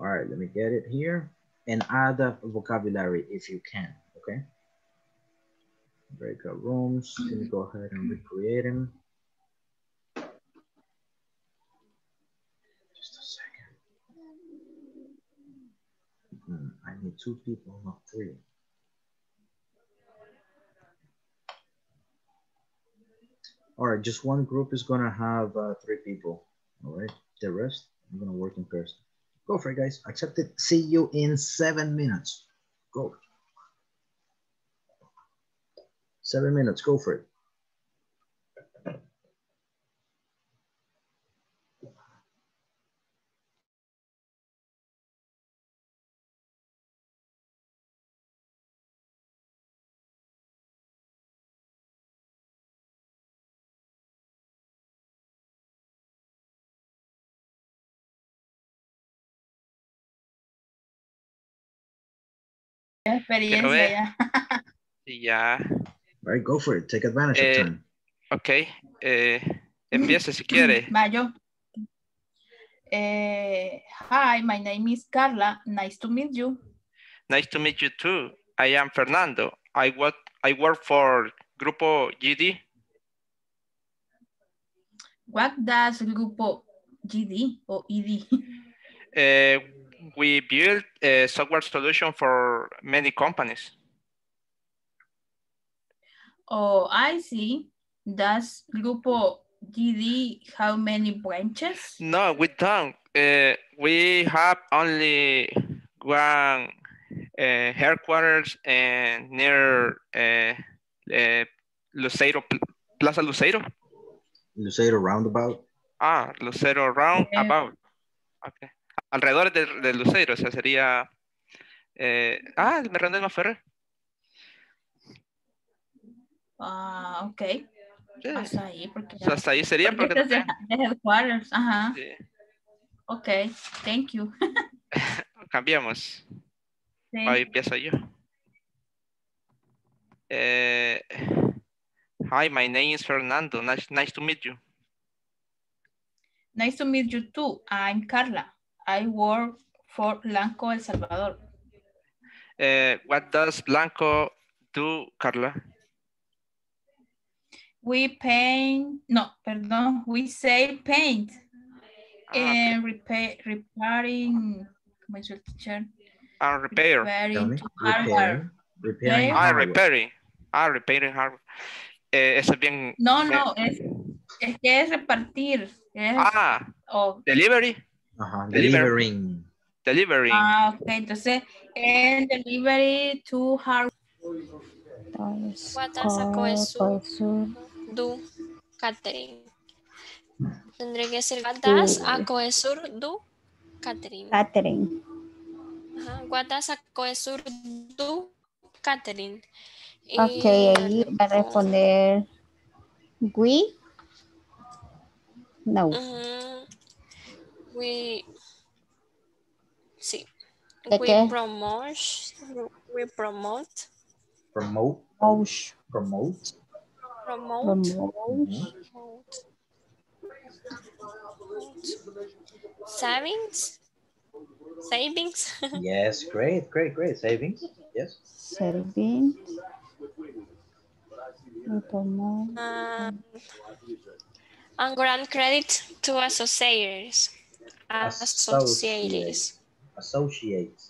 All right, let me get it here and add the vocabulary if you can. Okay? Breakout rooms. Let me go ahead and recreate them. Just a second. Hmm, I need two people, not three. All right, just one group is gonna have uh, three people. All right, the rest I'm gonna work in person. Go for it, guys. Accept it. See you in seven minutes. Go. Seven minutes. Go for it. Experiencia ver. ya. Y ya. All right, go for it. Take advantage Eh, of time. Ok. Eh, empiece si quiere. Va, yo. Eh, hi, my name is Carla. Nice to meet you. Nice to meet you too. I am Fernando. I work, I work for Grupo GD. What does Grupo GD or ED? Uh, we build a software solution for many companies. Oh, I see. Does Grupo GD have many branches? No, we don't. Uh, we have only one uh, headquarters and near uh, uh, Lucero, Plaza Lucero. Lucero roundabout. Ah, Lucero Roundabout. Okay. Alrededor de, de Lucero, o sea, sería... eh, ah, me rendí más Ferrer. Ah, ok. Hasta ahí, porque... O sea, hasta ahí sería porque porque... de, headquarters, ajá. Sí. Ok, thank you. Cambiamos. Sí. Ahí empiezo yo. Eh, hi, my name is Fernando. Nice, nice to meet you. Nice to meet you too. I'm Carla. I work for Lanco El Salvador. Eh, what does Lanco do, Carla? We paint, no, perdón, we say paint. and repair, repairing, ¿cómo dice el teacher? Ah, repair. Repairing to hardware. Repairing Ah, hardware. repairing. Ah, repairing hardware. Eh, eso es bien. No, no, es, es que es repartir. Es, Ah, oh, delivery. Ajá, Deliver. delivering. Delivering. ah, ok, entonces, and delivery to hardware. What does do? Catherine. Tendría que ser what does a coesur do? Catherine. Catherine. Ajá. What does a coesur do? Catherine. Y Ok, ahí va a responder we. No. Ujú. We sí. ¿De we qué? promote we promote Promote. Promote. Promote. promote, Promote. savings savings Yes, great, great, great. Savings. Yes. Savings. We promote. um, and grant credit to associates associates Associate.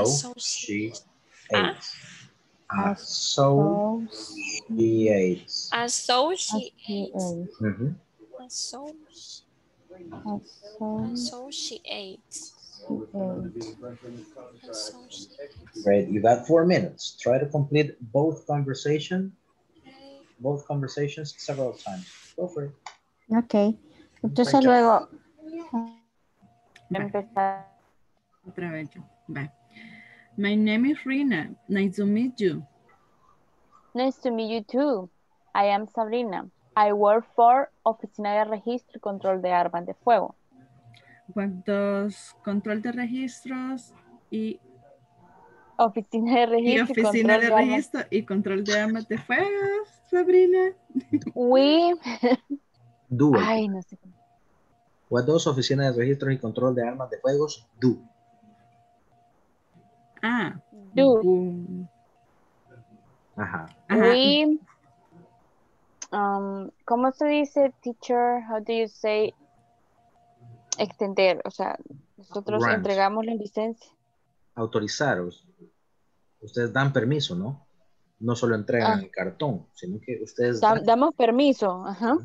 Associate. Associates. associates. Associ- Associate. associates associates Great. You got four minutes. Try to complete both conversation, both conversations several times. Go for it. Ok. Entonces Great job. luego. Empezar. Otra vez yo. Bye. My name is Rina. Nice to meet you. Nice to meet you too. I am Sabrina. I work for Oficina de Registro y Control de Armas de Fuego. What does control de registros y, Oficina de Registro y, oficina Control de de Armas. registro y control de armas de fuego, Sabrina? We. Do it. Ay, no sé. What does Oficina de Registros y Control de Armas de Fuegos do? Ah. Do. Ajá. We. Um, ¿Cómo se dice, teacher? How do you say? Extender. O sea, nosotros Grant. entregamos la licencia. Autorizaros. Ustedes dan permiso, ¿no? No solo entregan Ah. el cartón, sino que ustedes Da- dan. damos permiso. Ajá.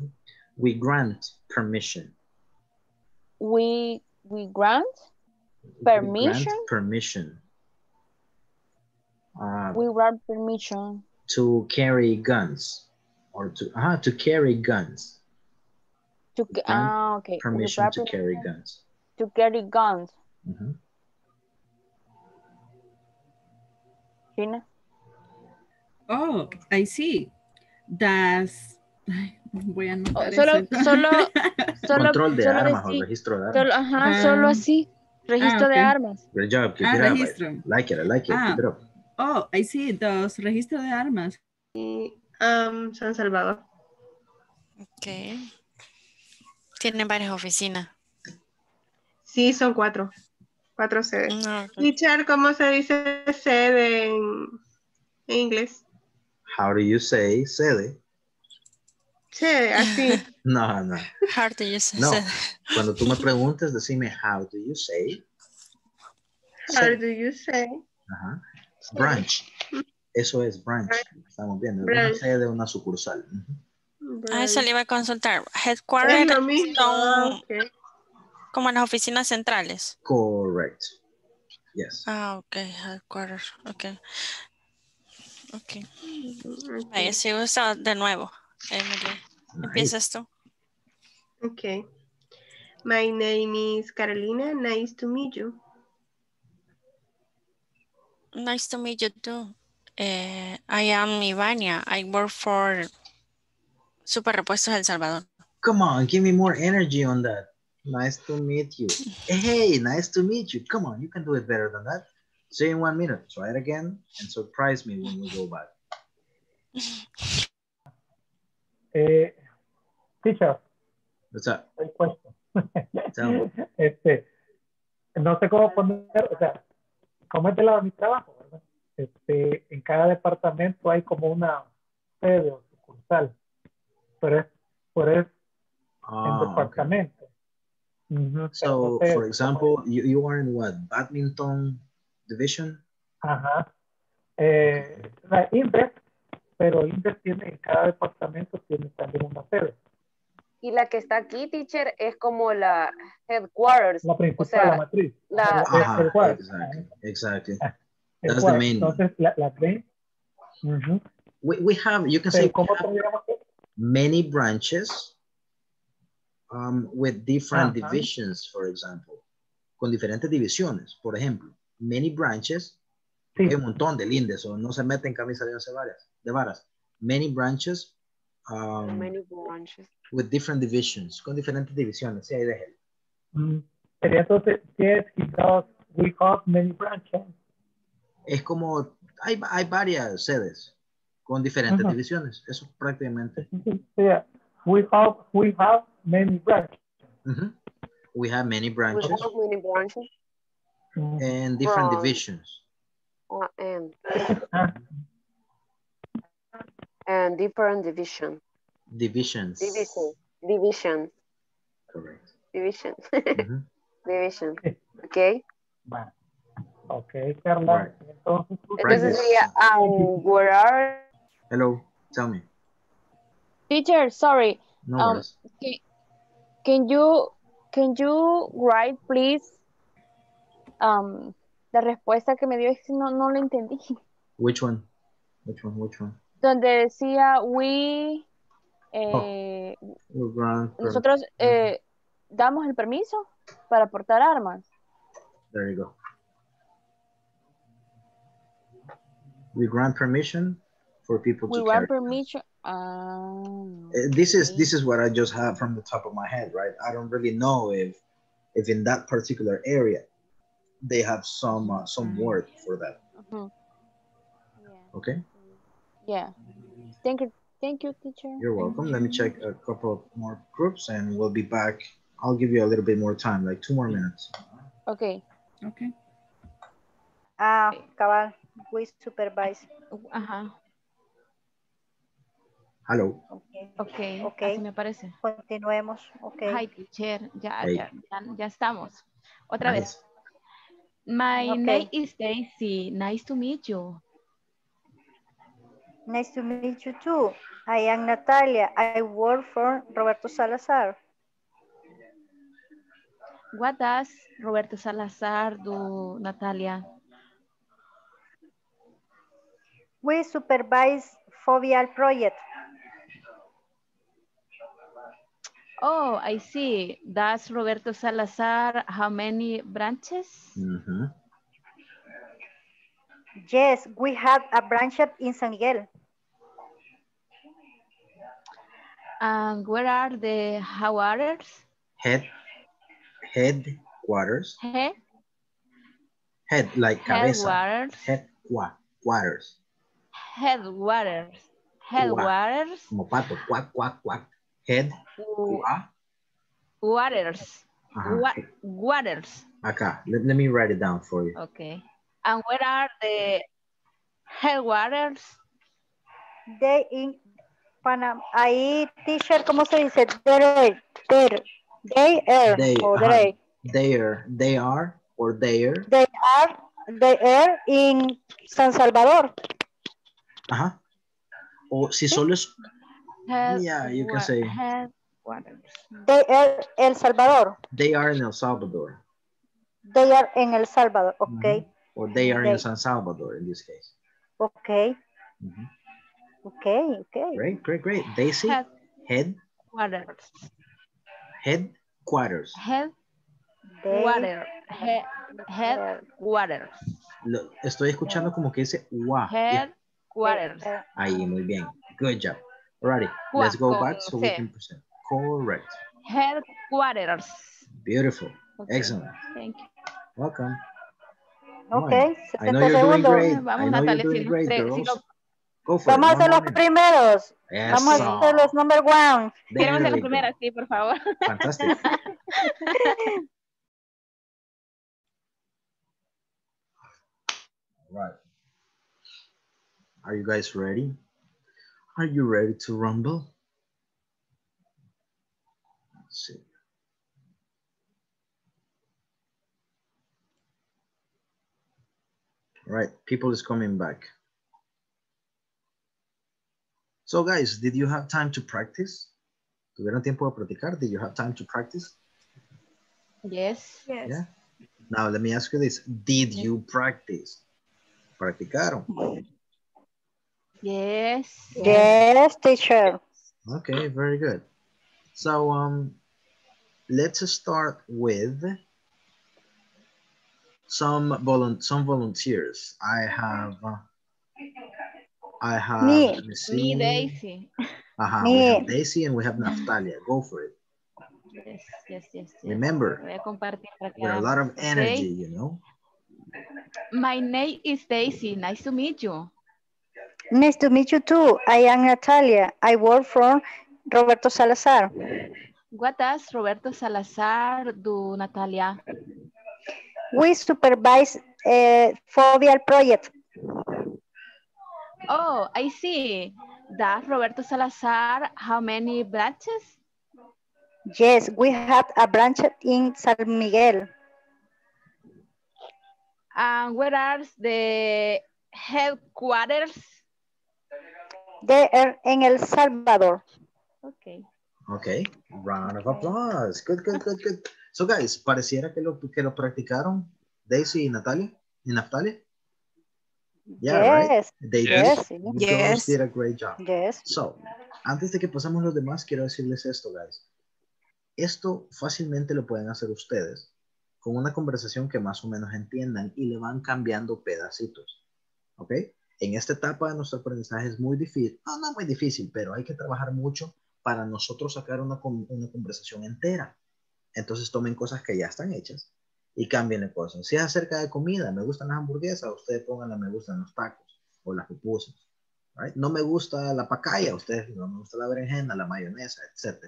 We grant permission. We, we grant We grant permission. Permission. Uh, We grant permission to carry guns or to uh, to carry guns. to. Grant Ah, okay. Permission grant to carry guns. to carry guns. Ujú. Gina? Oh, I see. Das. Ay, voy a anotar Oh, solo, eso. solo, solo, Control de solo armas o registro de armas. solo- ajá, Ah. solo así. Registro Ah, de armas. Great job. Keep Ah, it up. I registro. like it. I like it. Ah. Keep it up. Oh, I see. Dos registro de armas. Y, um, San Salvador. ok tienen varias oficinas Sí, son cuatro. Cuatro sedes. No, ok. Teacher, ¿cómo se dice sede en, en inglés? How do you say sede? Sede, así. No, no. hard to use No. Cuando tú me preguntes, decime how do you say? How Sede. do you say? Ajá. Branch. Eso es branch. Estamos viendo. Una Branch. sede, una sucursal. Ujú. a eso le iba a consultar headquarters mismo. Ah, son ok. como las oficinas centrales Correct. Yes. ah ok headquarters ok ok Ok. Vaya, si gusta de nuevo Emily Nice. empiezas tú Okay. My name is Carolina. Nice to meet you. Nice to meet you too. Eh, I am Ivania. I work for Super Repuestos El Salvador. Come on, give me more energy on that. Nice to meet you. Hey, nice to meet you. Come on, you can do it better than that. Say in one minute. Try it again and surprise me when we go back. Eh, teacher, What's up? hay question. Tell. Este, no sé cómo poner, o sea, como es de lado de mi trabajo, ¿verdad? Este, en cada departamento hay como una sede o sucursal, pero es, pero es en Ah, okay. departamento. Ujú, pero So, no sé for example, you, you are in what? Badminton division? Ajá. Eh, la pero Index tiene, en cada departamento tiene también una sede. Y la que está aquí, teacher, es como la headquarters. La O principal, sea, la matriz. la, la- Ajá, exactly, exactly. That's the main one. Entonces, la, la ujú. We, we have, you can Pero say, we ¿cómo have tendríamos que- many branches um, with different divisions, for example. Con diferentes divisiones. Por ejemplo, many branches. Sí. Hay un montón de lindes, o no se meten camisa de varas. De varas. Many branches um, Many branches. with different divisions. Con diferentes divisiones. Sí, ahí déjelo. Mm, Sería entonces, yes, he does. We have many branches. Es como, hay, hay varias sedes con diferentes Ajá. divisiones. Eso prácticamente. Yeah, we have, we have many branches. Ujú. We have many branches. We have many branches. and different From- divisions. Uh, and Ah, and different division. Divisions. Division. Division. Correct. Division. Ujú. Division. Okay. bueno. Ok, Carla. Right. Entonces, tú- sería, um, where are Hello, tell me. Teacher, sorry. No Um. Can, can you can you write please um la respuesta que me dio es que no no lo entendí. Which one? Which one? Which one? Donde decía we eh, grand- nosotros eh, damos el permiso para portar armas. There you go. We grant permission for people We to grant permission. Uh, This is this is what I just have from the top of my head, right? I don't really know if if in that particular area they have some uh, some word for that. ujú. Okay, Yeah. Thank you. Thank you, teacher. you're welcome. Let me check a couple more groups and we'll be back. I'll give you a little bit more time, like two more minutes. Okay. Okay. Ah, cabal, we supervise. Ajá. Hello. Ok, Ok. así me parece. Continuemos. Ok. Hi, teacher. Ya, Hey. ya, ya, ya estamos. Otra Nice. vez. My Ok. name is Daisy. Nice to meet you. Nice to meet you too. I am Natalia. I work for Roberto Salazar. What does Roberto Salazar do, Natalia? We supervise Fobial project. Oh, I see. Does Roberto Salazar how many branches? Mhm. Yes, we have a branch in San Miguel. And where are the headquarters? Head, headquarters. Head, Head, like cabeza. headquarters, Headquarters. headquarters, headquarters, Como pato. Cuac, cuac, cuac. Head. Cua. waters, Ajá. wa waters. Acá. Let, let me write it down for you. Okay. And where are the headquarters? They in Panam. Ahí, teacher, ¿cómo se dice? There, there. They are. They, o they. they are, they are, or they are. They are, they are in San Salvador. Ajá. O si solo es, Head, Yeah, you can say-. They are El Salvador. they are in El Salvador. They are en El Salvador. Okay. Or they are in They. San Salvador in this case. Okay. Mhm. Okay. Okay. Great, great, great. Daisy, Head- head, Headquarters. headquarters. They, Water. Head, headquarters. Lo- estoy escuchando como que dice wa. Headquarters. Ahí, muy bien. Good job. Alrighty, let's go back so we can present. Correct. Headquarters. Beautiful. Okay. Excellent. Thank you. Welcome. Okay. I know 60 you're doing segundos. great. I Vamos, know Natalia, you're doing great, girls. No- Go for Vamos a it. hacer One los primeros. Eso. Vamos a hacer los number one. Queremos ser we la go. primera, sí, por favor. Fantastic. Right. Are you guys ready? Are you ready to rumble? Let's see. All right, people is coming back. So guys, did you have time to practice? ¿Tuvieron tiempo de practicar? Did you have time to practice? Yes. Yes. Yeah. Now let me ask you this: Did you practice? Practicaron. Yes. Yes, teacher. Okay, very good. So um, let's start with some volun some volunteers. I have uh, I have Me. let me Daisy. Uh-huh, Me. we have Daisy and we have Natalia. Go for it. Yes, yes, yes. yes. Remember, Voy a compartir para with a lot of Okay. energy, you know. My name is Daisy. Nice to meet you. Nice to meet you too. I am Natalia. I work for Roberto Salazar. What does Roberto Salazar do, Natalia? We supervise a FOVIAL project. Oh, I see. Does Roberto Salazar how many branches? Yes, we have a branch in San Miguel. And where are the headquarters? They are in El Salvador. Okay. Okay, round of applause. Good, good, good, good. So guys, pareciera que lo, que lo practicaron Daisy y Natalia y Natalia. Yeah, right? yes. They Yes. did. Yes. did a great job. Yes. So, antes de que pasemos los demás, quiero decirles esto, guys. Esto fácilmente lo pueden hacer ustedes con una conversación que más o menos entiendan y le van cambiando pedacitos. ¿Ok? En esta etapa de nuestro aprendizaje es muy difícil, no, no muy difícil, pero hay que trabajar mucho para nosotros sacar una, una conversación entera. Entonces tomen cosas que ya están hechas y cámbienle cosas. Si es acerca de comida, me gustan las hamburguesas, ustedes pónganle me gustan los tacos o las pupusas. right? No me gusta la pacaya, ustedes no me gusta la berenjena, la mayonesa, etc.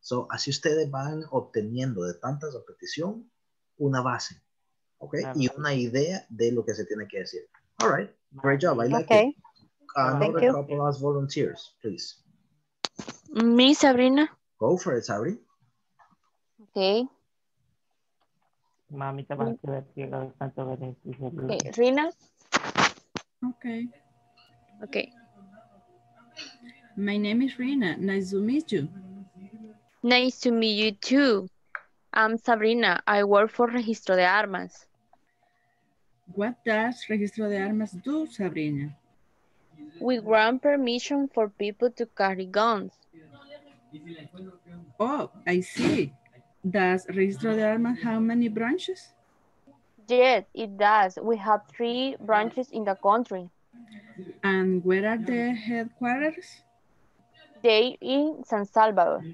So, así ustedes van obteniendo de tanta repetición una base, ¿ok? Y una idea de lo que se tiene que decir. All right, great job, I like Okay. it. Another Thank you. couple of volunteers, please. Me, Sabrina. Go for it, Sabri. Okay. Mami, te vas a ver que hago tanto beneficio. Okay. Rina. Okay. Okay. My name is Rina. Nice to meet you. Nice to meet you too. I'm Sabrina. I work for Registro de Armas. What does Registro de Armas do, Sabrina? We grant permission for people to carry guns. Oh, I see. Does Registro de Armas how many branches? Yes, it does. We have three branches in the country. And where are the headquarters? They in San Salvador.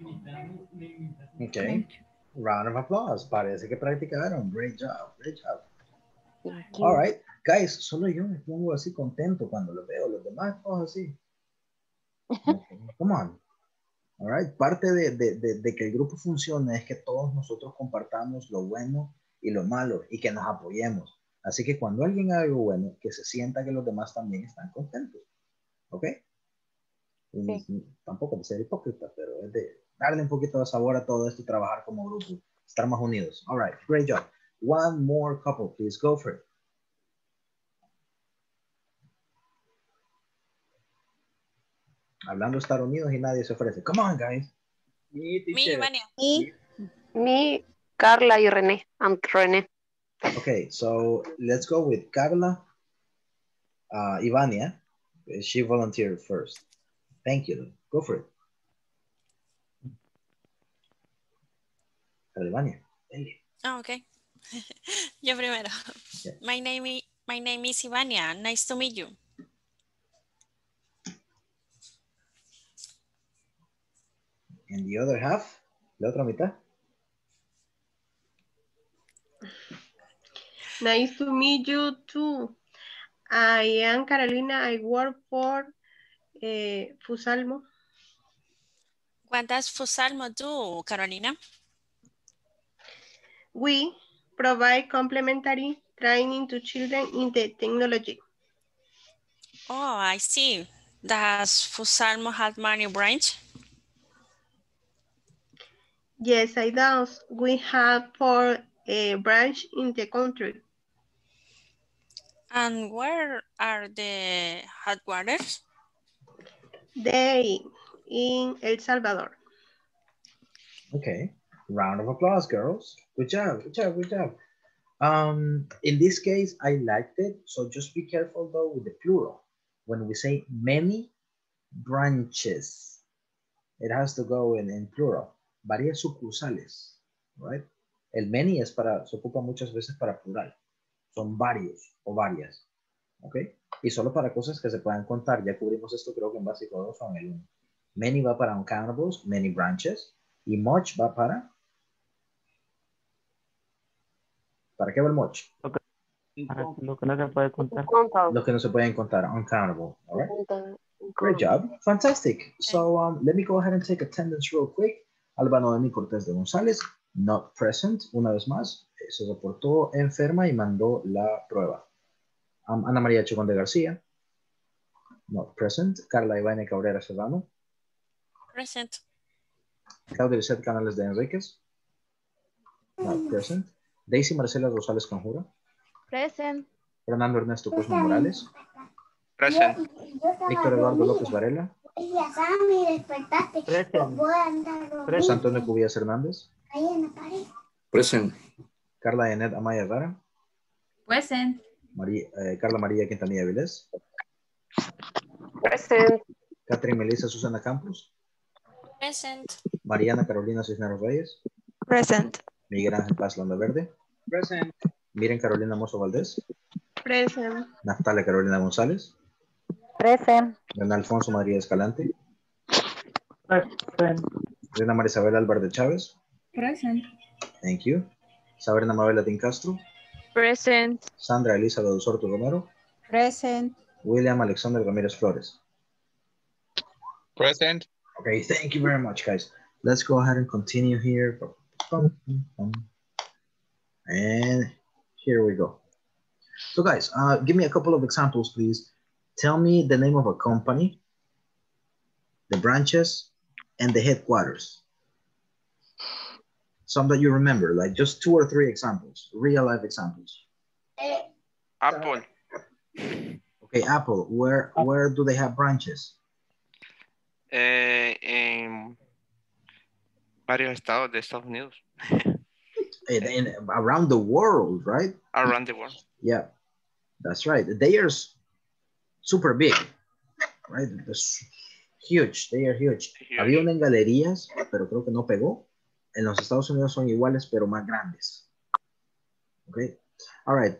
Okay. Round of applause. Parece que practicaron. Great job, great job. Thank you. All right, guys, solo yo me pongo así contento cuando lo veo, los demás oh, todos así. Come on. All right, parte de, de, de, de que el grupo funcione es que todos nosotros compartamos lo bueno y lo malo y que nos apoyemos. Así que cuando alguien haga algo bueno, que se sienta que los demás también están contentos. ¿Ok? Y Tampoco de ser hipócrita, pero es de darle un poquito de sabor a todo esto y trabajar como grupo, estar más unidos. All right, great job. One more couple, please go for it. Hablando de estar unidos y nadie se ofrece. Come on, guys. Vania. Me, me, Carla y René. I'm René. Okay, so let's go with Carla. Uh, Ivania, she volunteered first. Thank you. Go for it. Carla Ivania. Ah, okay. Yo primero. My name is, my name is Ivania. Nice to meet you. And the other half, la otra mitad. Nice to meet you too. I am Carolina. I work for eh, Fusalmo. What does Fusalmo do, Carolina? We provide complementary training to children in the technology. Oh, I see. Does Fusalmo have many branch? Yes, I does. We have four a branch in the country. And where are the headquarters? They in El Salvador. Okay. Round of applause, girls. Good job. Good job. Good job. Um, in this case, I liked it. So just be careful though with the plural. When we say many branches, it has to go in, in plural. Varias sucursales, right? El many es para, se ocupa muchas veces para plural. Son varios o varias. ¿Ok? Y solo para cosas que se puedan contar. Ya cubrimos esto, creo que en básico 2 son el 1. Many va para uncountables, many branches. Y much va para... ¿Para qué va el much? Para lo que no se puede contar. Lo que no se pueden contar, uncountable. All right? Great job. Fantastic. So um, let me go ahead and take attendance real quick. Alba Noemi Cortés de González, not present, una vez más. eh, Se reportó enferma y mandó la prueba. Ana María Chocón de García, not present. Carla Ivane Cabrera Serrano. Present. Claudia Lisette Canales de Enríquez, not present. Daisy Marcela Rosales Conjura. Present. Fernando Ernesto Cosmo Morales. Present. Víctor Eduardo López Varela. José Antonio Cubillas Hernández. Present. Carla Enet Amaya Rara. Present. María, eh, Carla María Quintanilla Vilés. Present. Catherine Melissa Susana Campos. Present. Mariana Carolina Cisneros Reyes. Present. Miguel Ángel Paz Landa Verde. Present. Miren Carolina Mozo Valdés. Present. Naftalia Carolina González. Present. René Alfonso María Escalante. Present. Reina María Isabel Álvarez de Chávez. Present. Thank you. Sabrina Mabel Tin Castro. Present. Sandra Elisa Dos Romero. Present. William Alexander Ramírez Flores. Present. Okay, thank you very much, guys. Let's go ahead and continue here. And here we go. So guys, uh, give me a couple of examples, please. Tell me the name of a company, the branches, and the headquarters. Some that you remember, like just two or three examples, real life examples. Apple. Okay, Apple, where where do they have branches? Eh, en varios estados de Estados Unidos. In, in- around the world, right? Around the world. Yeah, that's right. They are super big, right? It's huge. They are huge. Había una en galerías, pero creo que no pegó. En los Estados Unidos son iguales, pero más grandes. Okay. All right.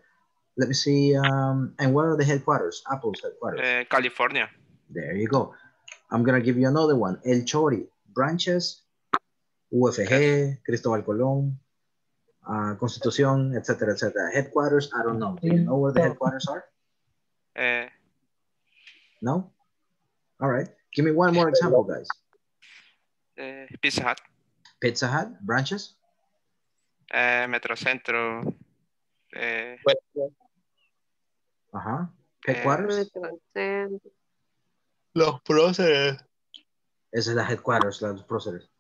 Let me see. Um, and where are the headquarters? Apple's headquarters. Eh, California. There you go. I'm gonna give you another one. El Chori, branches, UFG, Cristóbal Colón, uh, Constitución, etcétera, etcétera. Headquarters, I don't know. Do you know where the headquarters are? Eh, No? All right. Give me one more example, guys. eh, Pizza Hut. Pizza Hut, branches. Eh, Metrocentro. Eh, Uh-huh. Headquarters. Los próceres. Esa es la headquarters, los próceres.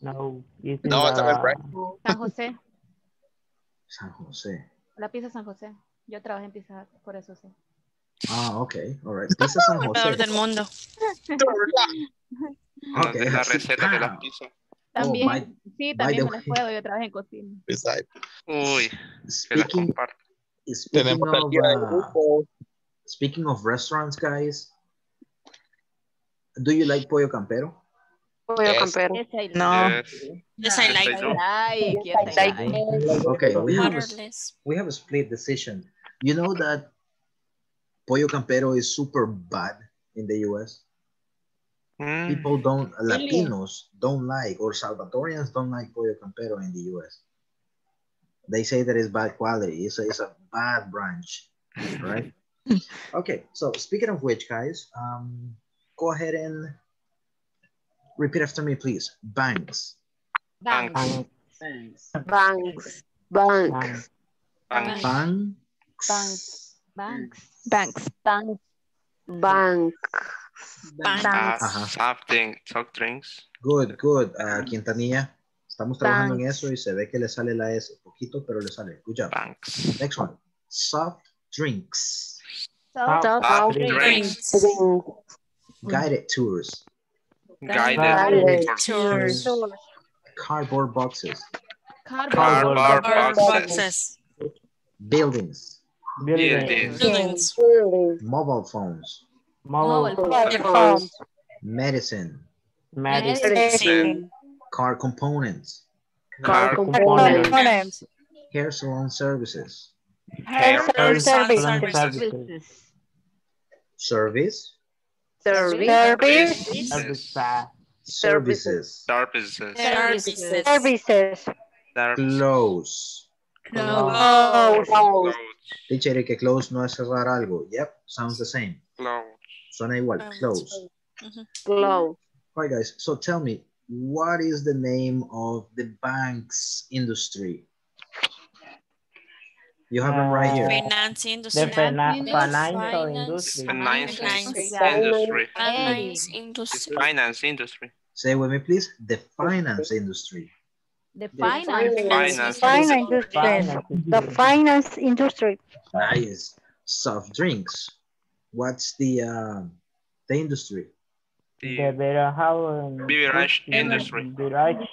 No, it's in No, it's the- a right. San José. San José. La pizza San José. Yo trabajé en Pizza Hut, por eso sé. Ah, okay. All right. Pizza San El peor José. del mundo. una de las así, recetas de las ah. pizzas. También, by- sí, también the me las puedo. Yo trabajé en cocina. Uy, Speaking, comparto. speaking Tenemos of, el día del uh, speaking of restaurants, guys, do you like pollo campero? Pollo Yes. campero. Yes, I No. Yes. Yes, I like. I do. like. Yes, I like. Okay, we have a, we have a split decision. You know that pollo campero is super bad in the US. Mm, People don't, Really? Latinos don't like, or Salvatorians don't like pollo campero in the US. They say that it's bad quality. It's a, it's a bad branch, right? okay, so speaking of which, guys, um, go ahead and repeat after me, please. Banks. Banks. Thanks. Thanks. Banks. Banks. Thanks. Banks. Banks. Banks. Banks. Bank. Bank. Ah, Ajá. something, soft drinks. Good, good. Uh, Quintanilla. Estamos trabajando en eso y se ve que le sale la S. Poquito, pero le sale. Good job. Banks. Next one. Soft drinks. Soft Soft drinks. Drink. Guided tours. Guided Guided Tours. Tours. Cardboard boxes. Cardboard. Cardboard Cardboard boxes. boxes. Buildings. Buildings. Buildings. Mobile phones. Mobile Mobile phones. Medicine. Medicine. Medicine. Car components. Car Components. Hair salon services. Hair Hair service. Services. Service. Service. Service. Services. Services. Services. Services. Close. Close. Teacher, ¿y que close no es cerrar algo. Yep, sounds the same. Close. Suena igual. Um, close. Close. All right, guys. So tell me, what is the name of the bank's industry? You have it right uh, here. Finance The industry. fina- Finance. financial industry. Finance Finance. industry. Finance industry. Finance industry. Say with me, please. The finance industry. The Finance. Finance industry. The finance industry. Nice. Soft drinks. What's the uh, the industry? The warehouse. Beverage industry. Beverage.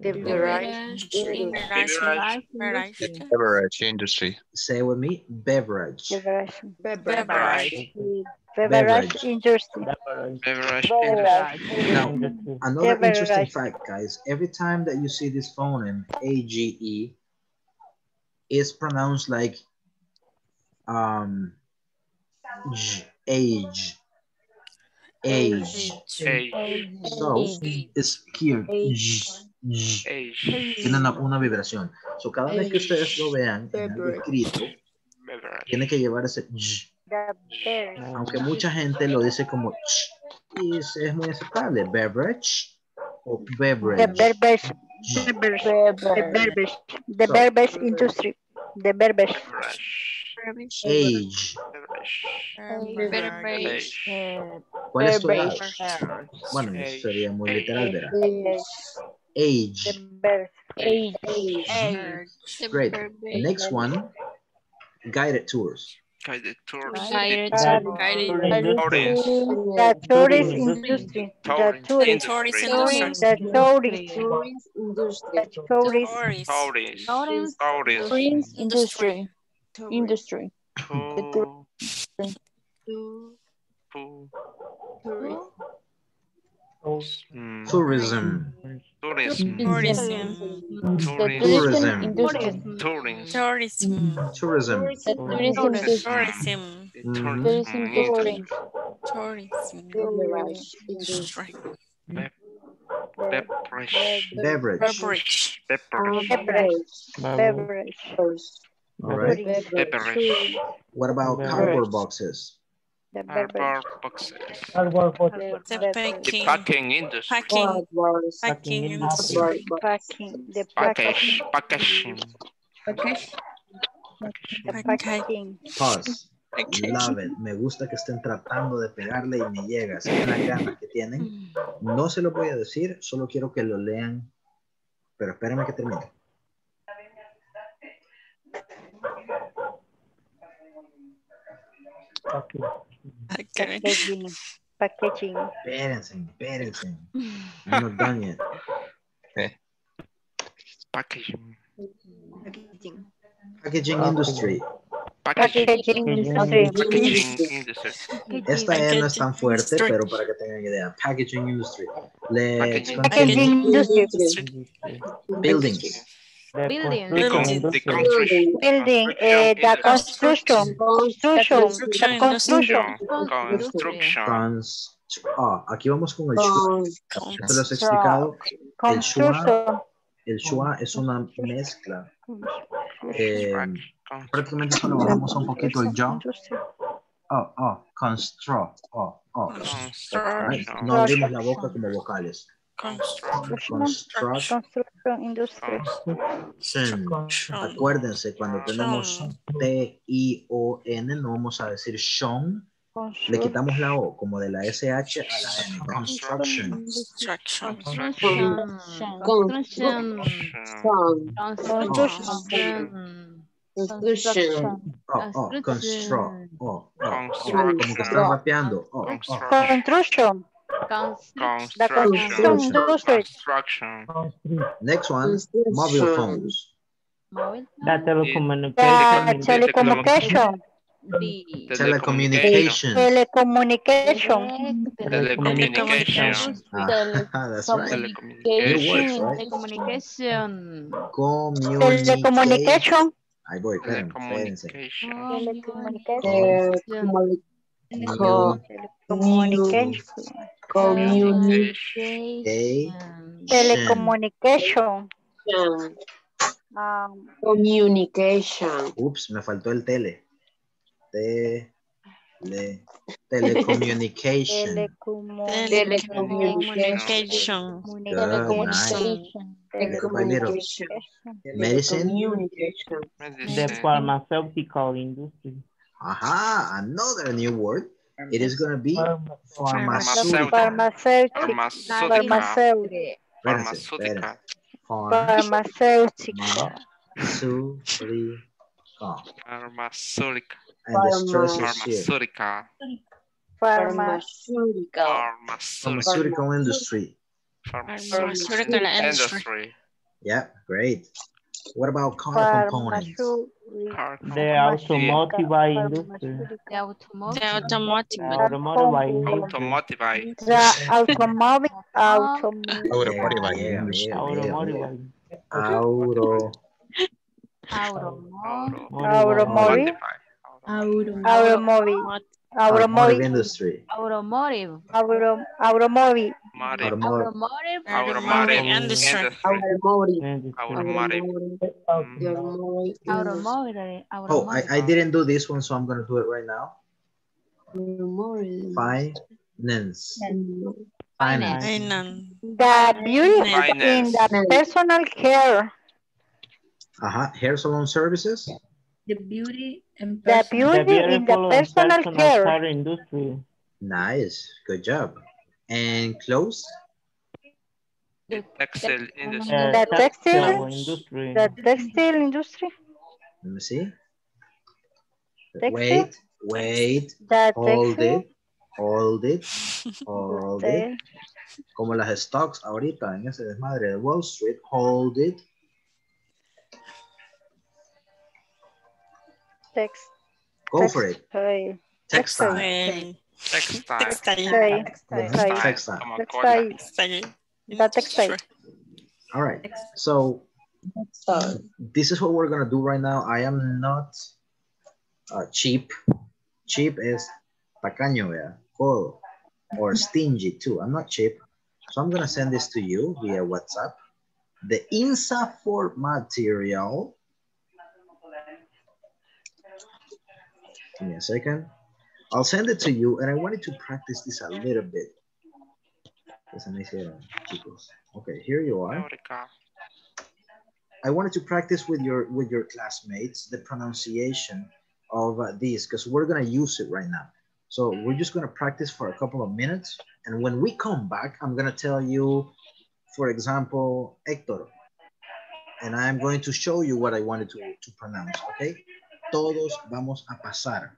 Beverage. Beverage. Beverage. Beverage industry. Say with me, beverage. Beverage. Beverage. Beverage industry. Beverage industry. Now, another Beverage. interesting fact, guys. Every time that you see this phoneme, A-G-E, is pronounced like um, age, age. Age. So, it's here. Tiene una, una vibración. So, cada vez que ustedes lo vean en algo escrito, tiene que llevar ese. Aunque mucha gente lo dice como y es, es muy aceptable. Beverage o The beverage. beverage. Beverage. The beverage. The beverage industry. The beverage. Age. Beverage. ¿Cuál es tu edad? Beverage. Bueno, Age. sería muy literal, ¿verdad? The Age. beverage. Age. Great. The next one, guided tours. Guided tours. Guided. Guided. Tourist. The tourist industry. The Tourist tourist. Tourist industry. industry. The tourist. industry. The tourist. Tourist. Tourist. Industry. Industry. Two. Two. Mm. Tourism. Tourism. Tourism. Tourism. Tourism. Industry. Tourism. Tourism. Tourism. The tourism industry. Tourism. Mhm. Tourism industry. Tourism. Industry. Beverage. Beverage. Beverage. Beverage. Beverage. All right. Beverage. What about cardboard boxes? The beverage. Cardboard boxes. Cardboard boxes. The The packing. packing industry. Packing. Packing industry. Packing. The Package. packaging. Packaging. The packaging. Pause. Okay. Love it. Me gusta que estén tratando de pegarle y me llega. ¿Saben las ganas que tienen? No se lo voy a decir, solo quiero que lo lean. Pero espérenme que termine. Okay. Packaging. Packaging. Espérense, espérense. I'm not done yet. Packaging. Packaging. Packaging industry. Packaging. Packaging industry. Packaging industry. Esta E no es tan fuerte, pero para que tengan idea. Packaging industry. Let's Packaging. continue. Packaging industry. Buildings. Building. The, construction the industry. country. Building. Uh, the construction. Construction. Construction construction. Construction. Cons ah, aquí vamos con el schwa. Con- Te los he explicado. El schwa, Construction. el schwa es una mezcla. Eh, prácticamente solo bajamos un poquito el. Industry. Oh, oh, construct. Oh, oh. Construction. No abrimos la boca como vocales. Construction. Construct. Construction industry. Tion. Acuérdense, cuando tenemos T-I-O-N, no vamos a decir Sean. Le quitamos la O, como de la SH a la N. Construction. Construction. Construction. Construction. Oh, oh, construct. Oh, oh. Construction. Como que están rapeando. Oh, oh. Construction. The construction. Next one, mobile phones. Mobile The The telecommunication. telecommunication. The Telecommunication. Telecommunication. Telecommunication. Ah, that's right. Telecommunication. Communication. Telecommunication. Um, Communication. Ups, me faltó el tele. Tele. Telecommunication. Telecommunication. Little. Medicine. The pharmaceutical industry. Aha, another new word. It is going to be pharmaceutical. Pharmaceutical. Pharmaceutical. Pharmaceutical. Pharmaceutical. Pharmaceutical. Pharmaceutical. And the stress is here. Pharmaceutical. Pharmaceutical. Pharmaceutical industry. Pharmaceutical industry. Yeah, great. What about car components? The automotive industry. Uh, the automotive. The automotive. Automotive industry. Automotive. The automotive. Automotive. Automotive Yeah, industry. yeah, yeah, Automotive. yeah. Auto. Automotive. Automotive. Automotive. Automotive industry. Automotive. Auto- Automotive. Automotive. Automotive. Automotive industry. Automotive. Automotive. Automotive. Oh, I, I didn't do this one, so I'm going to do it right now. Finance. Finance. Finance. The beauty in the personal care. Uh-huh. Hair salon services. The beauty and The The beauty in the personal personal care. care industry. Nice. Good job. And clothes. Textile industry. The The textile. textile industry. The textile industry. Let me see. Textile. Wait, wait. The Hold textile. it. Hold it. Hold it. Como las stocks ahorita en ese desmadre de Wall Street. Hold it. Text. Go for it. Textile. Textile. Textile. Textile. Textile. Textile. Como cola. Textile. Textile. The textile. All right. So this is what we're gonna do right now. I am not uh, cheap. Cheap is tacaño, yeah, codo, or stingy too. I'm not cheap. So I'm gonna send this to you via WhatsApp. The INSAFORP material. Give me a second. I'll send it to you, and I wanted to practice this a little bit. Que se me hicieron, chicos. Okay, here you are. I wanted to practice with your with your classmates the pronunciation of uh, these because we're gonna use it right now. So we're just gonna practice for a couple of minutes, and when we come back, I'm gonna tell you, for example, Héctor, and I'm going to show you what I wanted to, to pronounce. Okay, todos vamos a pasar.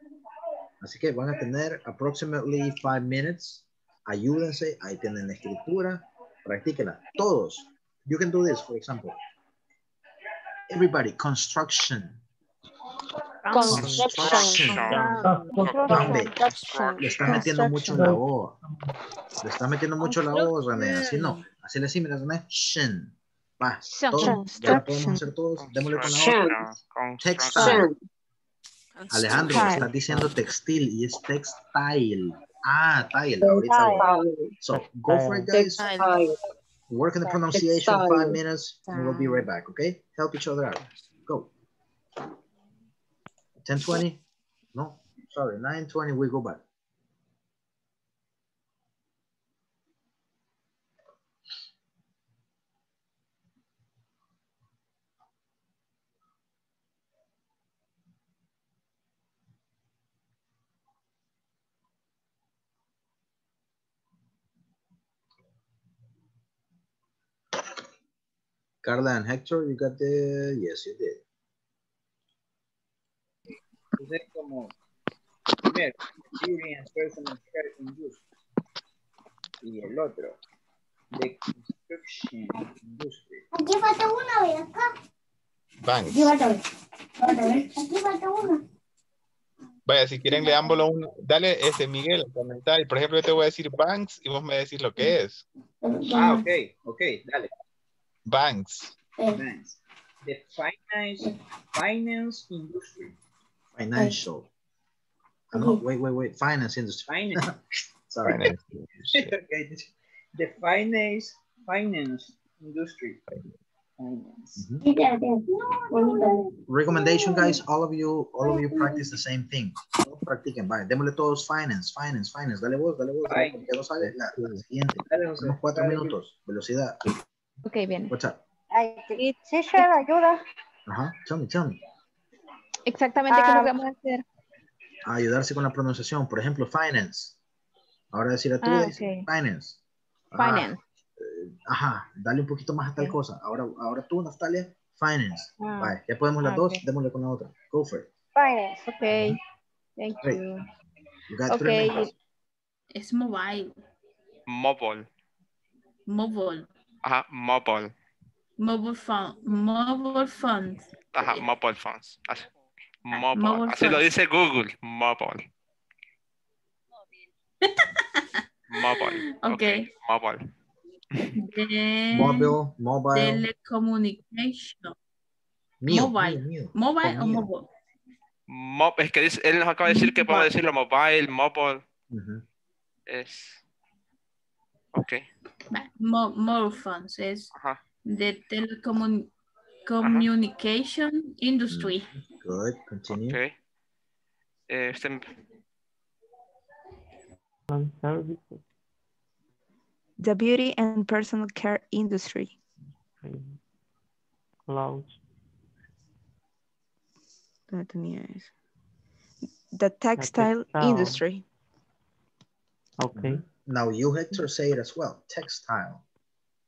Así que van a tener approximately five minutes. Ayúdense, ahí tienen la escritura, practíquela. Todos. You can do this, for example. Everybody, construction. Construction. Hombre, le estás metiendo mucho la O. Le estás metiendo mucho la O, René. Así no. Así le decimos, René. Shin. Va. Todos. Ya lo podemos hacer todos. Démosle con la O. Textile. Alejandro, estás diciendo textil y es textile. Ah, tile. Ahorita. So, go for it, guys. Work on the pronunciation, five minutes, and we'll be right back, okay? Help each other out. Go. 1020? No, sorry, 920, we go back. Carla and Hector, you got the, yes, you did. Entonces, como, primero, beauty and personal care industry. Y el otro, the construction industry. Aquí falta una, ve acá. Banks. Aquí falta una. Vaya, si quieren leámoslo uno. Dale, ese Miguel, el comentario. Por ejemplo, yo te voy a decir banks y vos me decís lo que es. Ah, ok, ok, dale. Banks. Finance. The finance, finance industry. Financial. Ah, no, wait, wait, wait. Finance industry. Finance. Sorry. Finance. okay. The finance, finance industry. Finance. Recommendation, guys. All of you, all of you practice the same thing. Todos practiquen. Vale, démosle todos finance, finance, finance. Dale vos, dale vos. dale vos, Ya lo sabes. La, la siguiente. Tenemos cuatro minutos. Velocidad. Ok, bien. What's up? Ay, teacher, ayuda. Ajá. Tell me, tell me. Exactamente qué Ah. vamos a hacer. A ayudarse con la pronunciación. Por ejemplo, finance. Ahora decir a tú, Ah, dice, ok. finance. Ah, Finance. Ajá, dale un poquito más a tal cosa. Ahora, ahora tú, Natalia, finance. Ah. Vale, ya podemos las Ah, dos, ok. démosle con la otra. Go for it. Finance. Ok. Thank Great. you. You got three Ok. minutes. Es mobile. Mobile. Mobile. Ajá, mobile. Mobile phone. Mobile phones. Ajá, mobile phones. Así, mobile. Mobile Así lo phones. dice Google. Mobile. Mobile. Ok. Mobile. De Mobile, mobile. telecommunication. Mío, mobile. mío, mío. Mobile o mobile. Mo- es que dice- él nos acaba de decir que podemos decirlo mobile, mobile. Ujú. Es. Ok. Va, mo- Mobile phones es Ajá. de telecommunication communication industry. Good, continue. Ok. Eh, este- The beauty and personal care industry. Clouds. No tenía eso. The textile textile. industry. Okay. Now you, Hector, say it as well. Textile.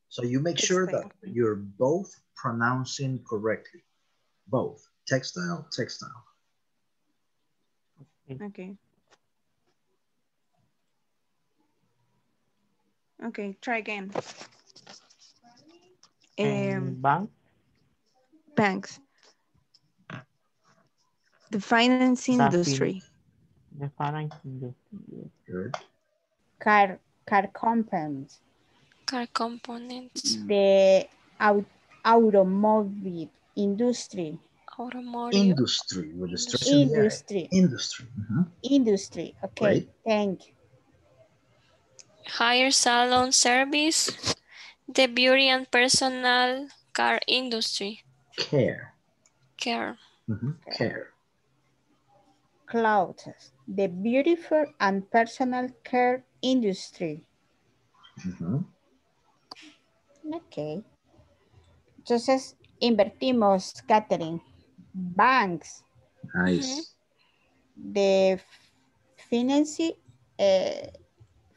So you make sure that you're both pronouncing correctly. Both. Textile, textile. Okay. Okay, try again. Um, And bank. banks. The finance industry. The finance industry. Good. Car, car components. Car components, The au- automobile industry. automotive, Industry with the stress in the. Industry. Industry. mhm. Industry. Okay, Great. thank you. hire salon service, the beauty and personal care industry, Care. care, mhm, Care. Clothes. The beautiful and personal care industry. Ok. Entonces, invertimos, Catherine. Banks. Nice. The finance, eh,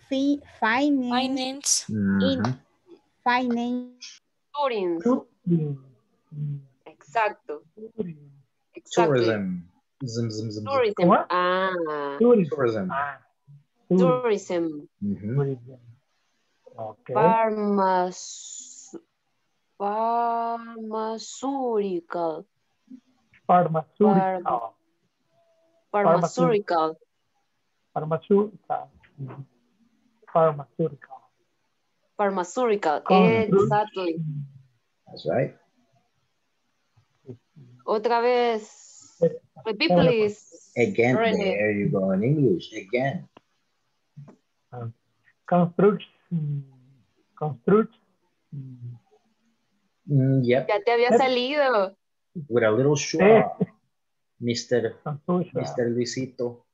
fi- finance, finance, in, Mhm. finance, Tourism. Exacto. Exacto. Tourism. Zim, zim, zim, zim. Tourism. Ah, Tourism. tourism. Mhm. Okay. Pharmac pharmaceutical. Pharmaceutical. Pharmaceutical. Pharmaceutical. Mhm. Pharmaceutical. Pharmaceutical. Exactly. That's right. Otra vez. Repeat, Hola, please. Again, there you go in English. Again. Construction. Construction. Mm, yep. Ya te había salido. With a little schwa. Mr. Mr. Luisito.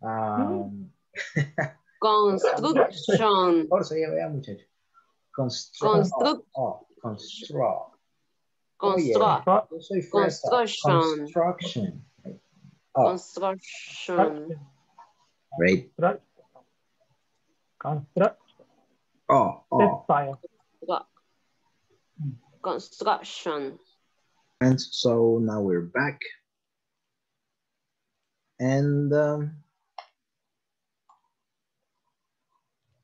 Um, Construction. Por eso ya vea, muchacho. Construct. Construct. Oh, construct. Oh. Construct. Soy fresa. Construction. Construction. Oh, Construction. great. Construction. Oh, oh. Textile. Construction. And so now we're back. And um,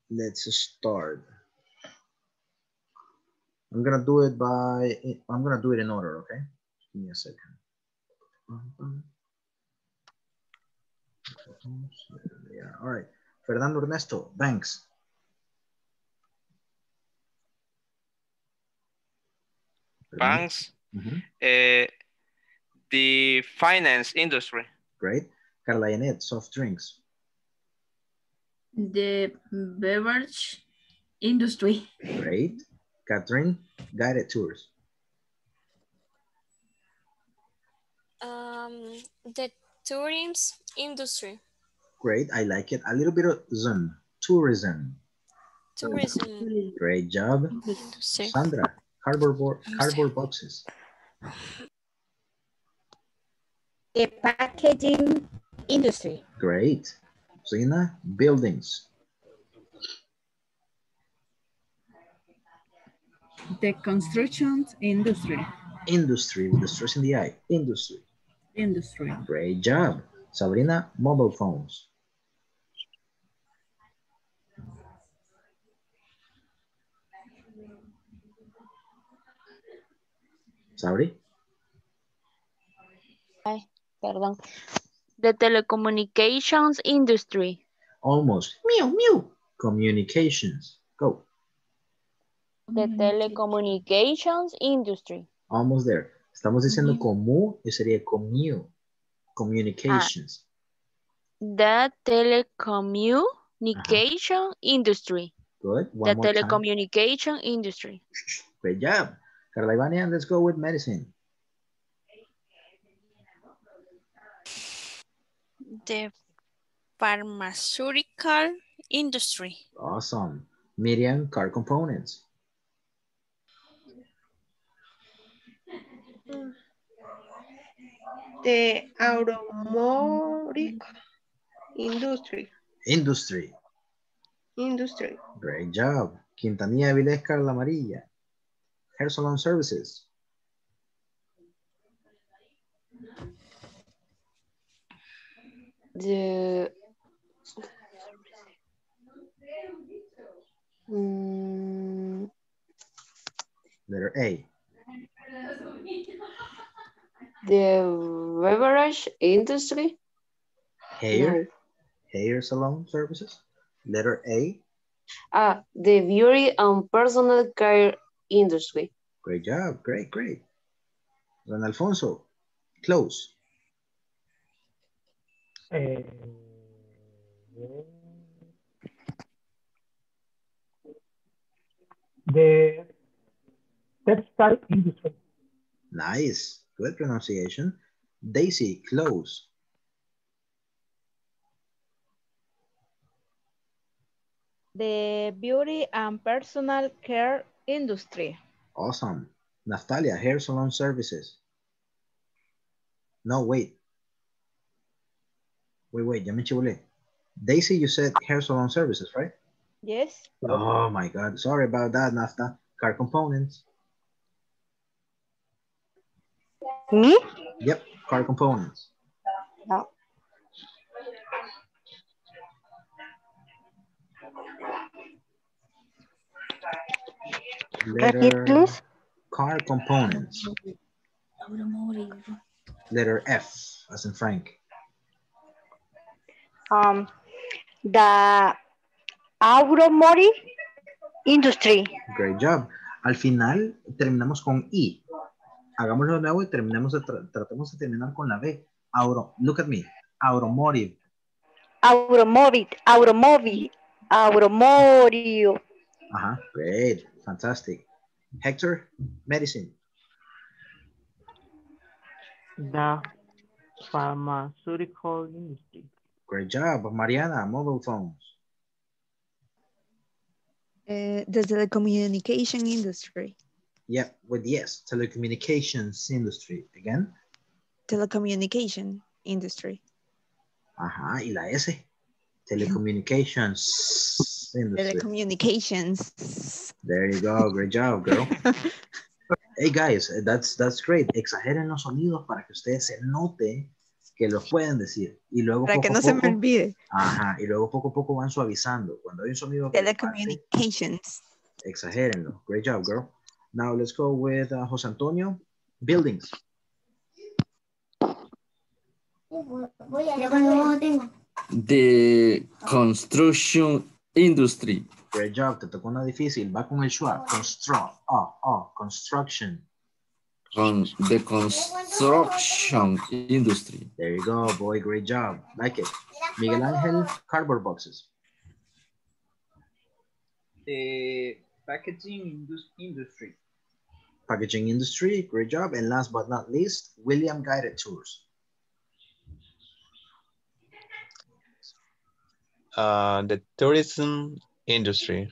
let's start. I'm gonna do it by, I'm gonna do it in order, okay? Give me a second. Bum, bum. There. All right. Fernando Ernesto, banks. Banks. Mhm. eh, the finance industry. Great. Carla Janet, soft drinks. The beverage industry. Great. Catherine, guided tours. Um, the tourism industry. Great. I like it. A little bit of zone. Tourism. Tourism Great job. industry. Sandra, cardboard, board, cardboard boxes. The packaging industry. Great. Zena, buildings. The construction industry. Industry with the stress in the eye. Industry. Industry. Great job. Sabrina, mobile phones. Sabri, Ay, perdón. The telecommunications industry. almost. Mew, mew. Communications. Go. The telecommunications industry. Almost there. Estamos diciendo commu y sería commu. Communications. The telecommunication industry. Good. One The time. telecommunication industry. Great job. Carla Ivania, let's go with medicine. The pharmaceutical industry. Awesome. Miriam, car components. The automotive industry. Industry. Industry. Great job. Quintanilla Vilés, Carla Amarilla. Hair salon services. The Mm, Letter A. the beverage industry. Hair. Hair salon services. Letter A. Ah, the beauty and personal care industry. Great job. Great, great. Don Alfonso. Close. Eh, the textile industry. Nice. Good pronunciation. Daisy, close. The beauty and personal care industry. Awesome. Naftalia, hair salon services. No, wait. Wait, wait, ya me chibulé. Daisy, you said hair salon services, right? Yes. Oh my God. Sorry about that, Nafta. Car components. Me? Yep, car components. No. Repeat, Letter please. car components. Letter F, as in Frank. Um, the automotive industry. Great job. Al final terminamos con I. Hagámoslo de nuevo y terminamos de tra- tratemos de terminar con la B. Auto, look at me. Automotive. Automotive, automotive, automotive. Ajá, great. Fantastic. Hector, medicine. The pharmaceutical industry. Great job. Mariana, mobile phones. Uh, the telecommunication industry. Yep, with yes. Telecommunications industry. Again. Telecommunication industry. Ajá, y la S. Telecommunications industry. Telecommunications. There you go. Great job, girl. hey guys, that's that's great. Exageren los sonidos para que ustedes se note que los pueden decir. Y luego Para que no se me olvide. Ajá, y luego poco a poco van suavizando. Cuando hay un sonido Telecommunications. exagérenlo. Great job, girl. Now let's go with uh, Jose Antonio. Buildings. The construction industry. Great job, te tocó una difícil. Va con el schwa. Construct. Oh, ah, oh, ah, construction. Con the construction industry. There you go, boy. Great job. Like it. Miguel Angel, cardboard boxes. The packaging industry. Packaging industry. Great job. And last but not least, William Guided Tours. Uh, the tourism industry.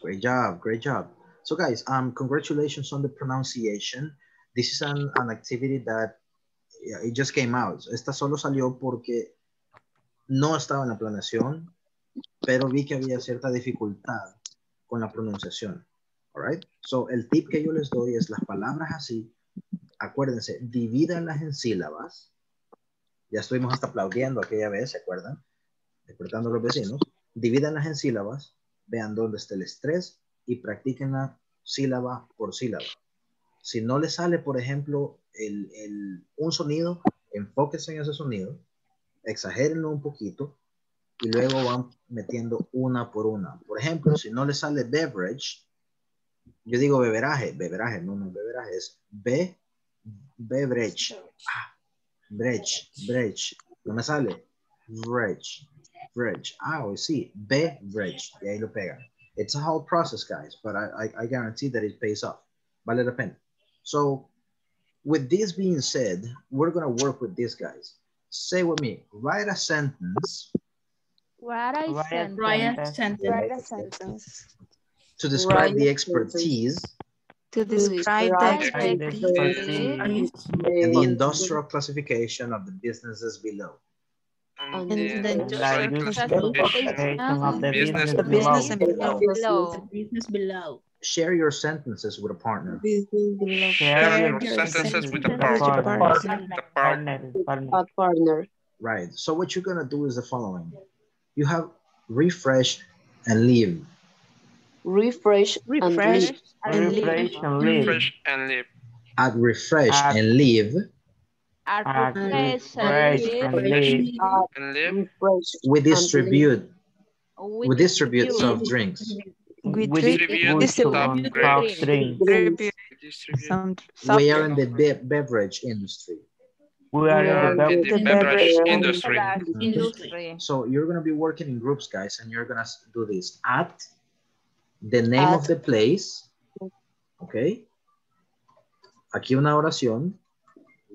Great job, great job. So guys, um, congratulations on the pronunciation. This is an, an activity that yeah, it just came out. Esta solo salió porque no estaba en la planeación, pero vi que había cierta dificultad con la pronunciación. All right? So el tip que yo les doy es las palabras así, acuérdense, divídanlas en sílabas. Ya estuvimos hasta aplaudiendo aquella vez, ¿se acuerdan? Despertando a los vecinos. Divídanlas en sílabas, vean dónde está el estrés y practíquenla sílaba por sílaba. Si no les sale, por ejemplo, el, el- un sonido, enfóquense en ese sonido, exagérenlo un poquito y luego van metiendo una por una. Por ejemplo, si no les sale beverage, yo digo beberaje, beberaje, no, no, beberaje es be, beverage. Ah, breach, breach. No me sale. Breach, breach. Ah, oh, sí, beverage. Y ahí lo pegan. It's a whole process, guys, but I, I, I guarantee that it pays off. Vale la pena. So, with this being said, we're going to work with these guys. Say with me, write a sentence Write a Write sentence. Write a sentence. Write a sentence. to describe Write the expertise To describe Describe the the expertise and the industrial classification of the businesses below. And And the the industrial industrial classification. classification the Business business the business and below. below. Below. Business below. Share your sentences with a partner. Business. Share your sentences with the the partner. partner. Partner. Partner, partner. partner. Right. So what you're going to do is the following. You have refresh and leave. Refresh, Refresh and leave. Refresh and leave. Refresh and leave. Add refresh Add- and leave. Add Add refresh refresh and and leave. leave. And leave. Refresh. We distribute. We We distribute distribute. soft drinks. We We distribute distribute soft soft drinks. drinks. Distribute Distribute. some We are in the be- beverage industry. We are in the beverage the beverage industry. Industry. Mm-hmm. So you're going to be working in groups, guys, and you're going to do this. At the name of the place. Okay. Aquí una oración.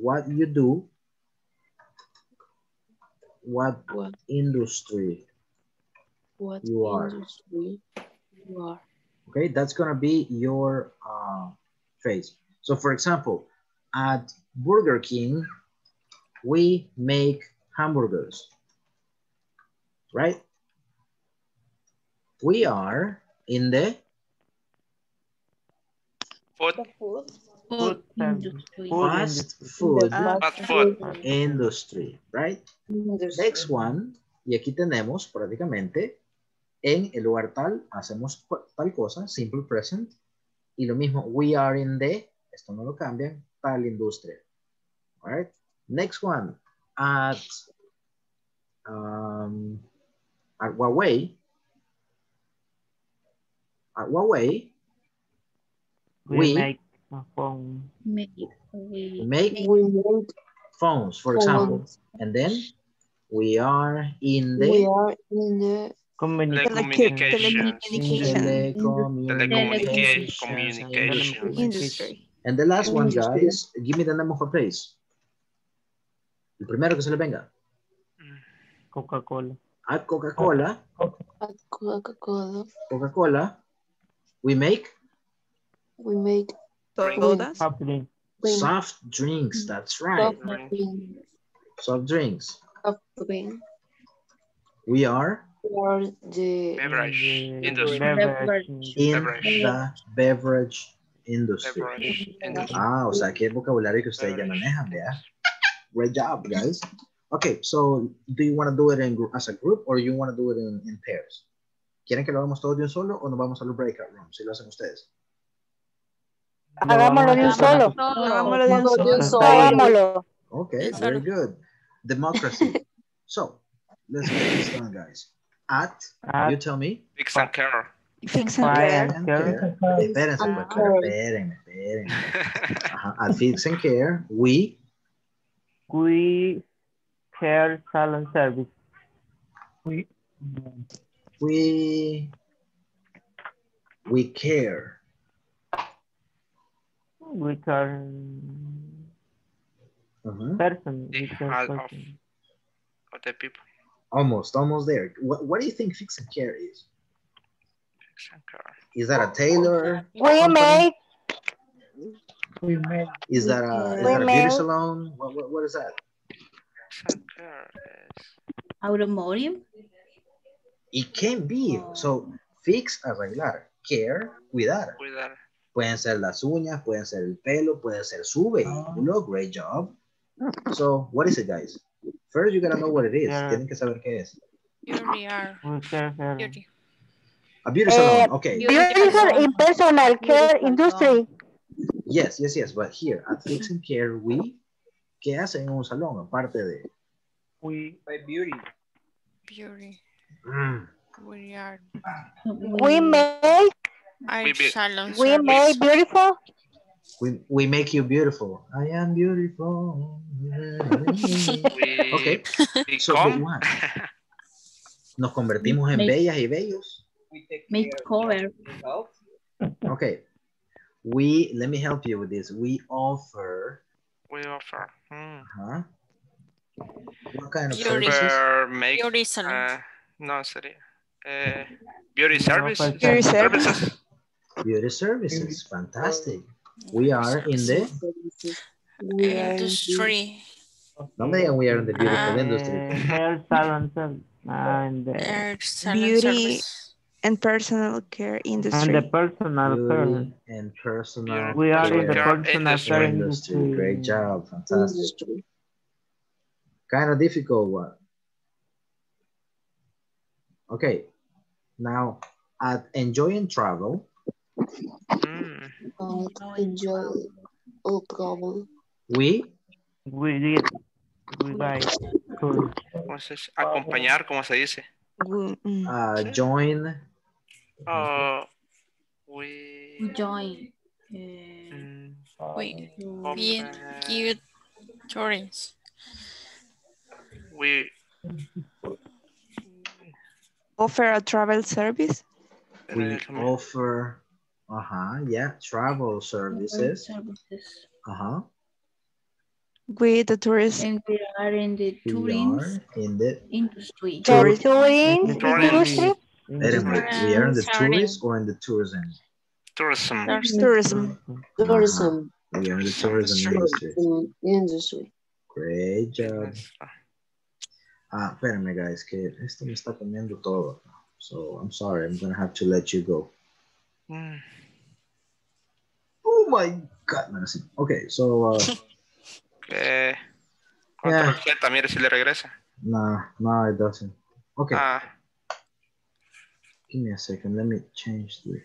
What you do. What What? industry what You are. industry you are. Okay, that's gonna be your uh, phrase. So for example, at Burger King, we make hamburgers, right? We are in the Food. Food industry. industry. Food fast industry. food food. industry, right? Next one, y aquí tenemos prácticamente en el lugar tal, hacemos tal cosa, simple present, y lo mismo, we are in the, esto no lo cambian, tal industria. All right? Next one, at, um, at Huawei, at Huawei, We we make phone. Make, we, make We make phones, for example, and then we are in the we are in the Communication. Telecommunications. telecommunications Communication. industry. And the last one, guys, give me the name of a place. El primero que se le venga. Coca-Cola. At Coca-Cola, At Coca-Cola, Coca-Cola, we make we make Sodas. Soft drink. soft drinks. That's right. soft drinks. Soft drinks. Soft drink. We are We are the Beverage industry. beverage in Beverage. the beverage industry. Beverage industry. Ah, o sea, qué vocabulario que ustedes ya manejan, ¿verdad? Great job, guys. Okay, so do you want to do it in, gr- as a group or you want to do it in, in pairs? ¿Quieren que lo hagamos todos de un solo o nos vamos a los breakout rooms si lo hacen ustedes? Hagámoslo de un solo. Hagámoslo de un solo. Hagámoslo. Okay, very good. democracy. so let's get this done, guys. At, you tell me. Fix and care. Fix and Fire care. and care. Espérense, pues, espérenme, espérenme. At Fix and Care, we We care salon service. We we we care. We care Uh-huh. person. We care Half of, person. of the people. Almost, almost there. What, what do you think Fix and Care is? Fix and care. Is that a tailor? We make we make Is that a, is We that a beauty salon? What, what, what is that? Fix and care is Automotive. It can be. So, fix, arreglar. Care, cuidar. cuidar. Pueden ser las uñas, pueden ser el pelo, puede ser su vehículo. Great job. So, what is it, guys? First, you gotta know what it is. Yeah. Tienen que saber qué es. Beauty salon. beauty. A beauty eh, salon. Okay. beautiful in personal care industry. Yes, yes, yes. But here, at Fix and Care, we, ¿qué hacen en un salón? Aparte de... we By beauty. Beauty. Mm, We are We make are We make beautiful. we, we make you beautiful. I am beautiful. We Okay. So? Nos convertimos en Make- bellas y bellos. We take Make cover. Okay. We, let me help you with this. We offer, we offer. Hmm. huh? What kind of Beauty. services? Make. Beauty salon. Uh, no, sería. Eh, beauty We service. offer Beauty Services. Beauty services. Fantastic. We are in the, Industry. no me digan we are in the beautiful Ah. industry. Uh, hair salon. And the, Air salon Beauty service. and personal care industry. and the industry. personal care. And personal We are in the personal care industry. industry. Great job. Fantastic. industry. Kind of difficult one. Okay. Now, at Enjoy and Travel, Mm. But enjoy all travel. we We did. We buy. Cool. ¿Cómo se dice? Acompañar, ¿cómo se dice? We- mm. uh, join Oh, we. Join. eh, mm, We to- give tourists. we. Offer a travel service. we offer uh-huh yeah travel services services. uh-huh With the tourist And we are in the we tourism in the industry. The tourism Tourism. industry. wait a minute, we are in the Sorry. tourist or in the tourism Tourism. tourism. Tourism. we are in the tourism industry Tourism industry. great job ah espérame guys que esto me está comiendo todo so I'm sorry I'm gonna have to let you go Mm. Oh my god man okay so uh Eh, Yeah. Z, mire si le regresa. no no it doesn't okay Ah, give me a second let me change the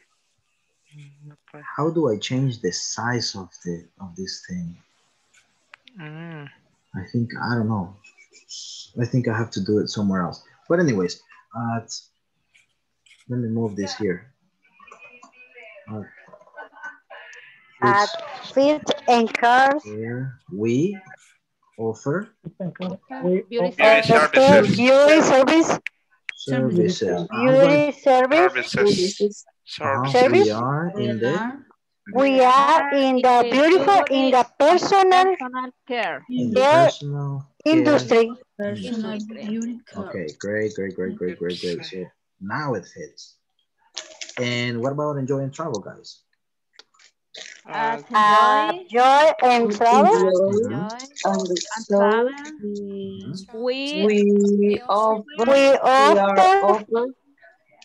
how do I change the size of the of this thing? Mm. I think I don't know. I think I have to do it somewhere else. But anyways, uh, it's- let me move this here. Uh, At it's Fit and Cars. here we offer we Beauty Beauty service. services. Beauty service. services. I'm Beauty service. Services. Uh-huh, Service. We are in the We are in the beautiful, in the personal Personal care. in the care personal care. industry. Personal. Okay, great, great, great, great, great, great. So now it fits. And what about enjoying travel, guys? At Uh, enjoy, joy and travel. Mhm. And and travel. Mhm. We we offer, We we offer offer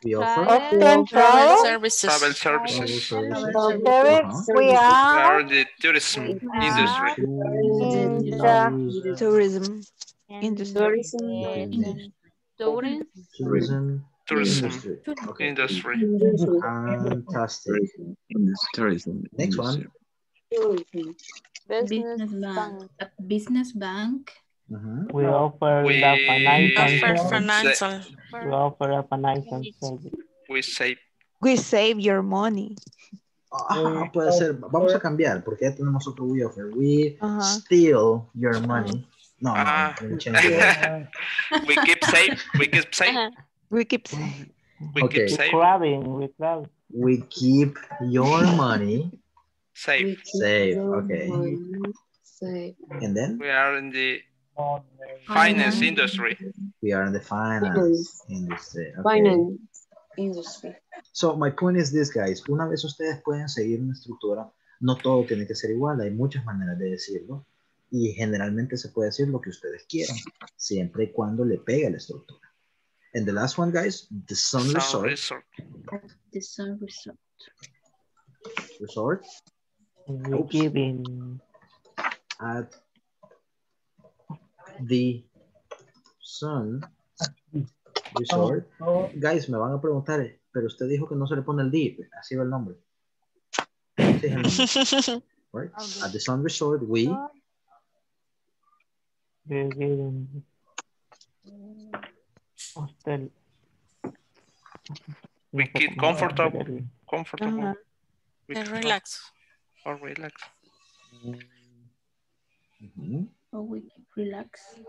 We offer often Travel travel services. Travel travel services. services. service. We We are are in the tourism in industry. the Tourism in industry. tourism tourism Tourism Tourism industry. Okay, industry. industry. fantastic. tourism. Next one. Tourism. Business bank. A business bank Mhm. We offer We the financial Offer financial. We offer a financial service. We save. We save your money. Ah, puede ser. Vamos a cambiar porque ya tenemos otro we offer. We Ajá. steal your money. No, no, Ah. let me change it. we keep safe. We keep safe. We keep We Okay. keep safe. Crabbing, we. We keep your money Safe. safe. Okay. Safe. And then We are in the finance Finance. industry. we are in the finance industry. Okay. Finance industry. So my point is this, guys. Una vez ustedes pueden seguir una estructura, no todo tiene que ser igual. Hay muchas maneras de decirlo. Y generalmente se puede decir lo que ustedes quieran, siempre y cuando le pegue a la estructura. And the last one, guys, the Sun Sun Resort. resort. The sun resort. Resort Oops. giving at the Sun Resort. Guys, me van a preguntar, pero usted dijo que no se le pone el D, así va el nombre. El right? At the Sun Resort, we we giving hostel. We No sé keep comfortable. Comfortable. Ajá. We And keep- relax. Or relax. Oh, we keep relax.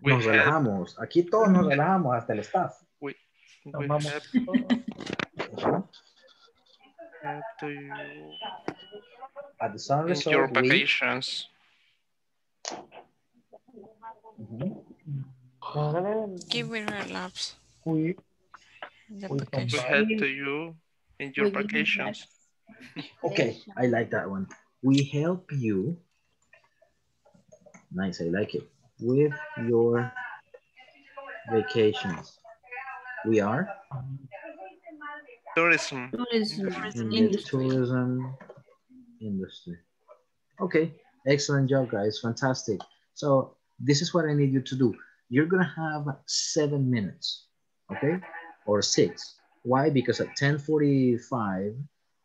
We nos help. relajamos. Aquí todos nos relajamos, hasta el staff. We, we help to you At the Sun Resort, your we vacations. Ujú. Give me relax. We, The we We vacation. help to you in your We vacations. Okay, I like that one. We help you. Nice, I like it. With your vacations. We are Tourism. Tourism in the industry. tourism industry. Okay, excellent job, guys. Fantastic. So this is what I need you to do. You're gonna have seven minutes, okay, or six. Why? Because at 10:45,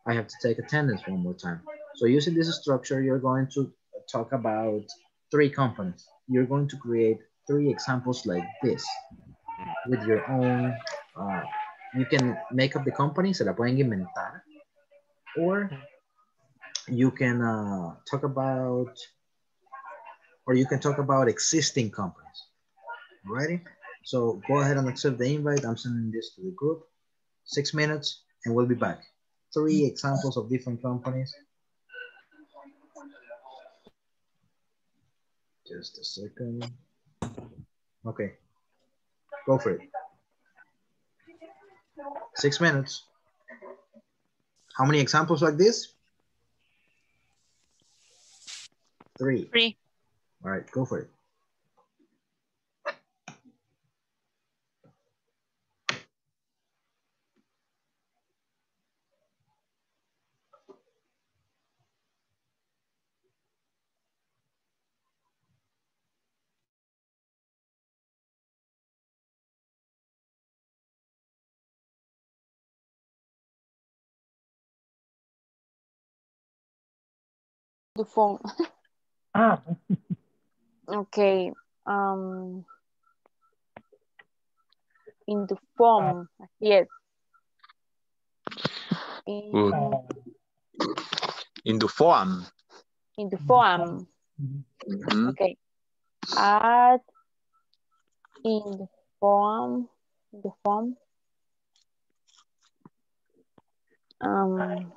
I have to take attendance one more time. So using this structure, you're going to talk about three companies. You're going to create three examples like this with your own. Uh, you can make up the company, se la pueden inventar, or you can uh, talk about, or you can talk about existing companies. Ready? So go ahead and accept the invite. I'm sending this to the group. Six minutes, and we'll be back. Three examples of different companies. Just a second. Okay. Go for it. Six minutes. How many examples like this? Three. Three. All right, go for it. The phone. ah, Okay. Um, in the form, yes. In, Good. In the form. in the form. Mhm. Okay. Add in the form, in the form. Um,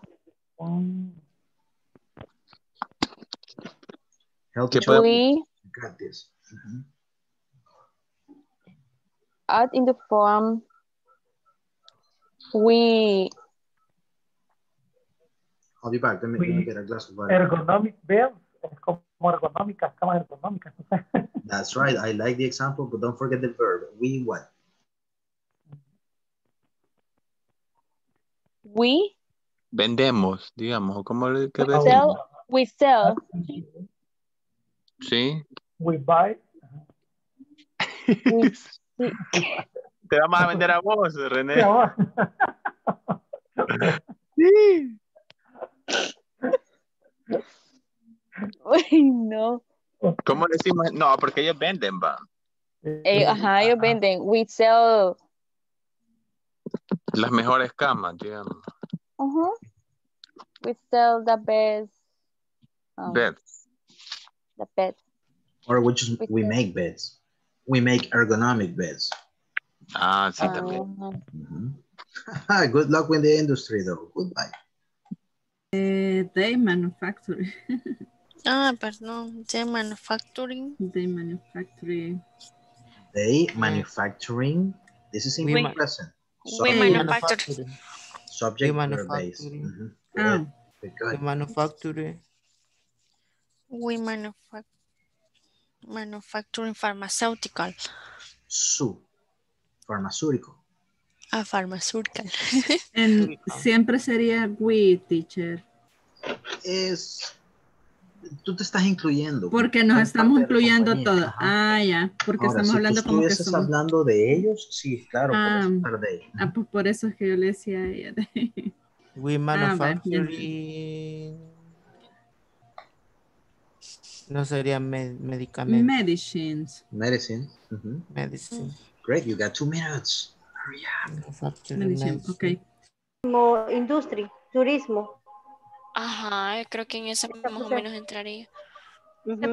Help ¿Qué each we Got this. Mhm. add in the form. We I'll be back. Let me, let me We- get a glass of water. ergonomic bells, es como ergonómicas, camas ergonómicas. That's right. I like the example, but don't forget the verb. We what? we Vendemos, digamos, o como le que we sell we sell Sí. We buy. we Te vamos a vender a vos, René. Sí. Uy, no. ¿Cómo decimos? No, porque ellos venden, va. Eh, ajá, ellos venden. We sell. Las mejores camas, digamos. Ajá. We sell the best. um, Beds. The best. Or we just, We we make beds. We make ergonomic beds. Ah, sí, Ah, también. Good luck with the industry though. Goodbye. Eh, they manufacture. Ah, perdón. De manufacturing. they manufacturing. They manufacturing. This is in We the ma- present. we Subject- manufacture. Subject We verb base. manufacturing. Mhm. Ah, Good. We Good. manufacture. We manufac manufacturing pharmaceutical. Su. Farmacéutico. Ah, pharmaceutical. en- siempre sería we, teacher. Es. Tú te estás incluyendo. Porque nos estamos de incluyendo compañía. todo. Ajá. Ah, ya. Porque Ahora, estamos si hablando tú como que somos. hablando de ellos, sí, claro, Ah, por ah, pues por eso es que yo le decía a ella. We Ah, manufacture. vale, No sería me- medicamento. Medicines. Medicine. Mhm. Medicine. Great, you got two minutes. Hurry up. Medicine, medicine. ok. Como industria, turismo. Ajá, creo que en esa más o menos entraría. De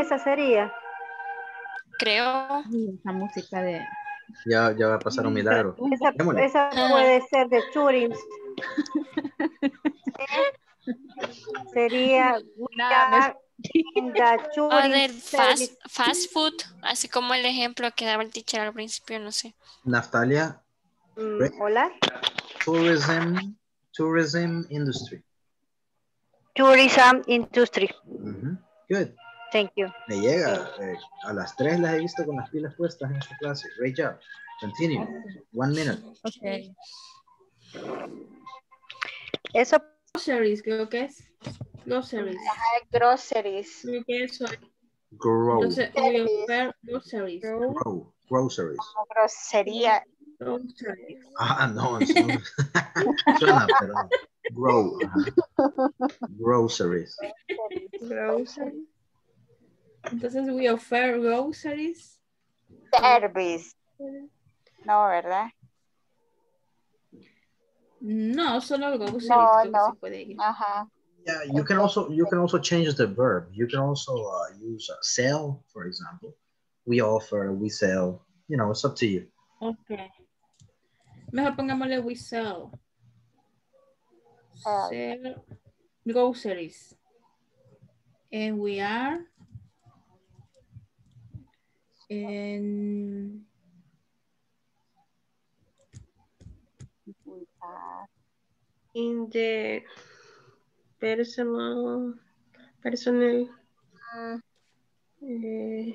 esa sería. Creo. Esa música de... Ya, ya va a pasar un milagro. Esa, esa puede ser de tourism. Sería we are in the fast, fast food, así como el ejemplo que daba el teacher al principio, no sé. Naftalia, Mm, Hola. tourism, tourism industry. Tourism industry. Good. Thank you. Me llega. eh, a las tres las he visto con las pilas puestas en esta clase. Great job. Continue. One minute. Ok. Eso. Groceries, creo que es. Groceries. groceries. Creo que eso es. Grow. Entonces, we offer groceries. Grow. Groceries. Grosería. Groceries. Ah, no. no. Suena, pero. Grow. ajá. Groceries. Groceries. Entonces, we offer groceries. Service. No, ¿verdad? No, solo groceries. No, creo que no. se puede ir. Ajá. Yeah, you can also you can also change the verb. You can also uh, use uh, sell, for example. We offer, we sell. You know, it's up to you. Ok. Mejor pongámosle we sell. Ah. Sell groceries. And we are in In the personal, personal, eh,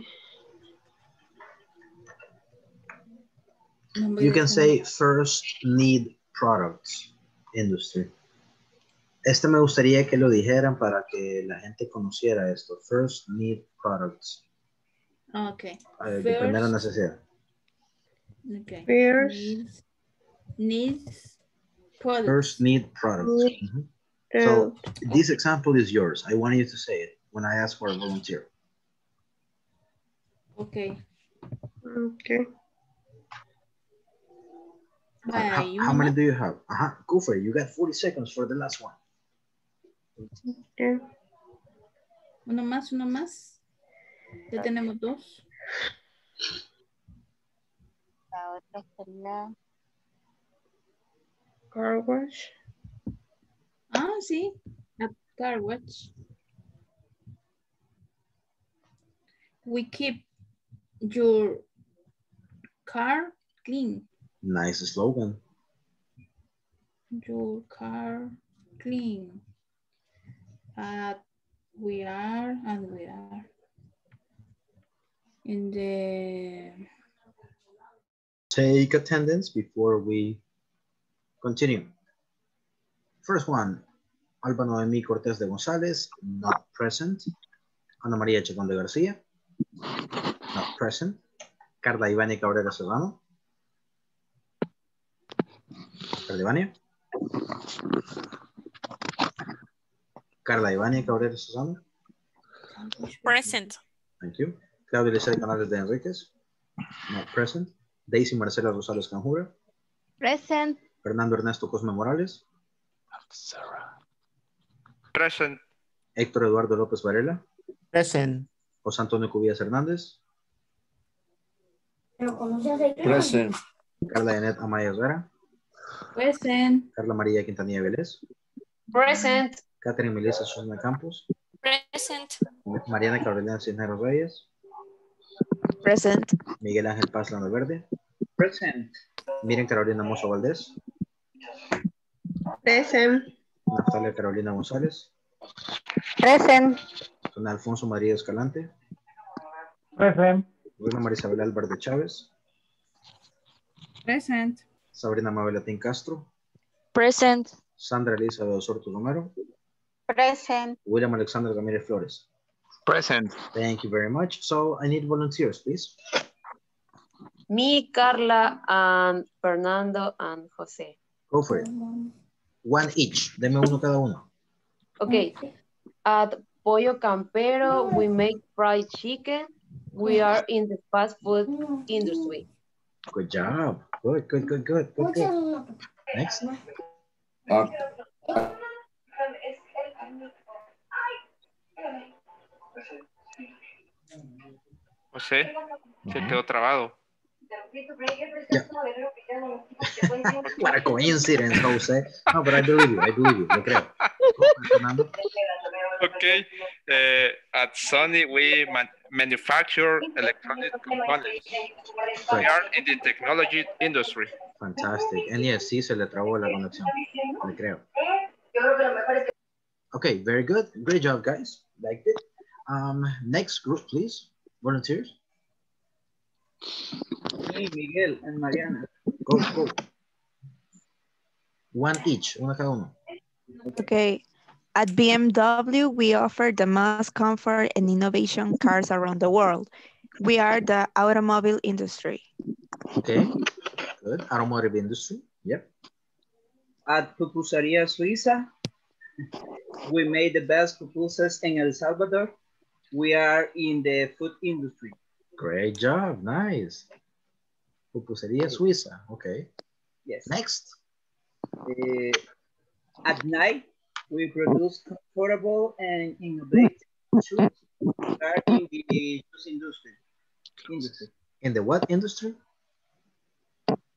You can say first need products industry. Este me gustaría que lo dijeran para que la gente conociera esto. First need products. Ok. de primera First- necesidad. Okay. First- Needs, needs products. First need products. Need Mhm. So this example is yours. I want you to say it when I ask for a volunteer. Ok. okay. Vaya, How, how many do you have? Uh-huh. Go for it. You got 40 seconds for the last one. Okay. Uno más, uno más. Ya tenemos dos. La otra sería. Car wash. Ah, sí. A car wash. We keep your car clean. Nice slogan. Your car clean. Uh, we are and we are in the Take attendance before we continue. First one, Alba Noemí Cortés de González, not present. Ana María Chacón de García, not present. Carla Ivania Cabrera Serrano. Carla Ivania. Carla Ivania Cabrera Serrano. Present. Thank you. Claudia Elizabeth Canales de Enríquez. Not present. Daisy Marcela Rosales Canjura. Present. Fernando Ernesto Cosme Morales. Present. Héctor Eduardo López Varela. Present. José Antonio Cubillas Hernández. Present. Carla Janet Amaya Herrera. Present. Carla María Quintanilla Vélez. Present. Catherine Melissa Susana Campos. Present. Mariana Carolina Cisneros Reyes. Present. Miguel Ángel Paz Lano Verde. Present. Miren Carolina Mozo Valdés. Present. Natalia Carolina González. Present. Don Alfonso María Escalante. Present. Rubén Marisabel Álvarez Chávez. Present. Sabrina Mabelatín Castro. Present. Sandra Elizabeth Osorto Romero. Present. William Alexander Ramírez Flores. Present. Thank you very much. So I need volunteers, please. Me, Carla, and Fernando, and Jose. Go for it. One each. Deme uno cada uno. Okay. At Pollo Campero, we make fried chicken. We are in the fast food industry. Good job. Good, good, good, good, good, good. Next. Uh, José, se quedó trabado. What a coincidence, Jose. No, but I believe you. I believe you. Le creo. Okay. Uh, at Sony, we man manufacture electronic components. We are in the technology industry. Fantastic. And yes, sí se le trabó la conexión. Le creo. Okay, very good. Great job, guys. Liked it. Um, next group, please. Volunteers. Me, Miguel, and Mariana. Go, go. One each. Una cada uno. Okay. At BMW, we offer the most comfort and innovation cars around the world. We are the automobile industry. Okay. Good. Automotive industry. Yep. At Pupusería Suiza, we made the best pupusas in El Salvador. We are in the food industry. Great job. Nice. Pupusería Suiza. Okay. Yes. Next. Uh, at Nike, we produce comfortable and innovative shoes. In the shoes industry. industry. In the what industry?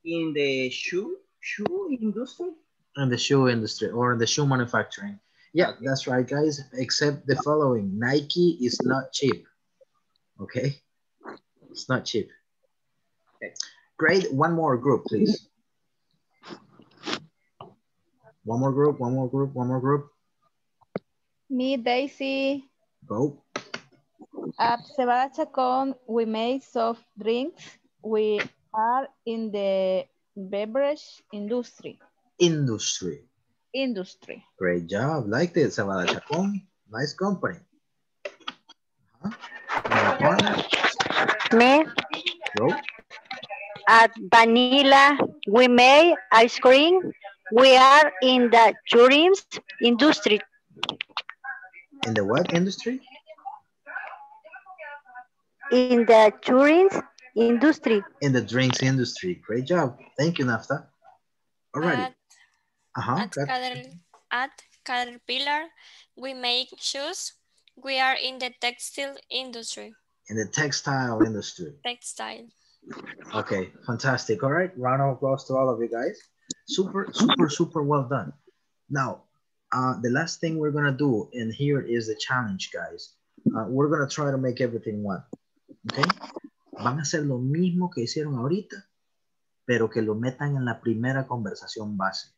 In the shoe shoe industry. In the shoe industry or in the shoe manufacturing. Yeah, that's right, guys. Except the following Nike is not cheap. Okay. It's not cheap. Okay. Great. One more group, please. One more group, one more group, one more group. Me, Daisy. Go. At Cebada Chacon, we make soft drinks. We are in the beverage industry. Industry. Industry. Great job. Like this, Cebada Chacon. Nice company. Uh -huh. Me, Go. At Vanilla, we make ice cream. We are in the tourism industry. In the what industry? In the tourism industry. In the drinks industry. Great job. Thank you, Nafta. All right. At, Uh-huh. at, Cater- at Caterpillar, we make shoes. We are in the textile industry. In the textile industry. Textile. Okay, fantastic. All right, round of applause to all of you guys. Super, super, super well done. Now, uh, the last thing we're gonna do, and here is the challenge, guys. Uh, we're gonna try to make everything one. Okay? Van a hacer lo mismo que hicieron ahorita, pero que lo metan en la primera conversación base.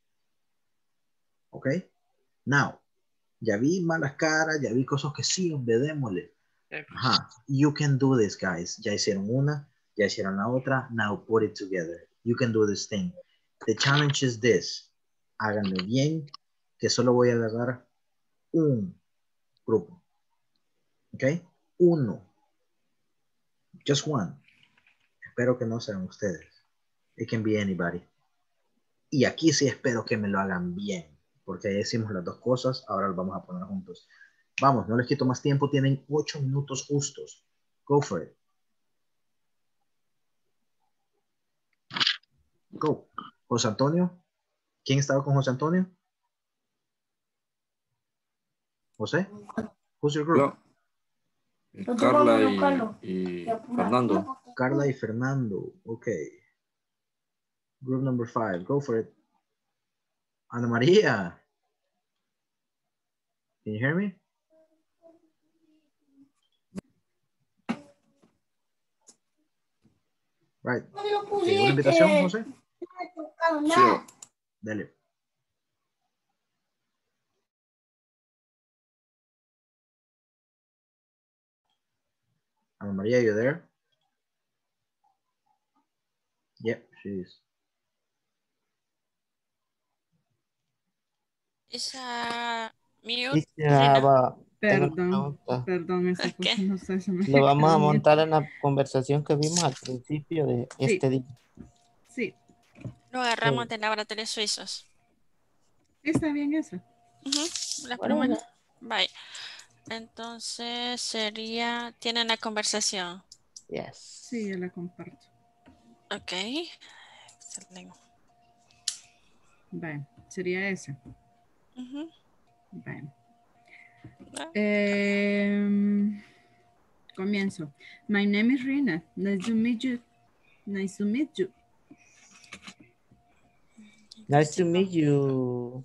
Okay? Now, ya vi malas caras, ya vi cosas que sí. Ajá. You can do this, guys. Ya hicieron una, ya hicieron la otra. Now put it together. You can do this thing. The challenge is this. Háganlo bien, que solo voy a agarrar un grupo. ¿Ok? Uno. Just one. Espero que no sean ustedes. It can be anybody. Y aquí sí espero que me lo hagan bien, porque ya hicimos las dos cosas, ahora las vamos a poner juntos. Vamos, no les quito más tiempo. Tienen ocho minutos justos. Go for it. Go. José Antonio. ¿Quién estaba con José Antonio? José. Who's your group? Carla y, y Fernando. Carla y Fernando. Okay. Group number five. Go for it. Ana María. Can you hear me? Right. ¿Tiene una invitación, José? Sí. Dale. Ana María, you there? Yep, she is. Esa mute. Quisiera- tengo una Perdón, perdón, esa cosa no sé, se me Lo vamos a montar en la conversación que vimos al principio de Sí. este día. Sí, Lo agarramos de laboratorios suizos. está bien esa. Ujú, las Bueno. Bye. Entonces sería, tienen la conversación. Yes. Sí, yo la comparto. Ok. Excelente. Vale, sería esa. Em, comienzo. My name is Rina. Nice to meet you. Nice to meet you. Nice to meet you.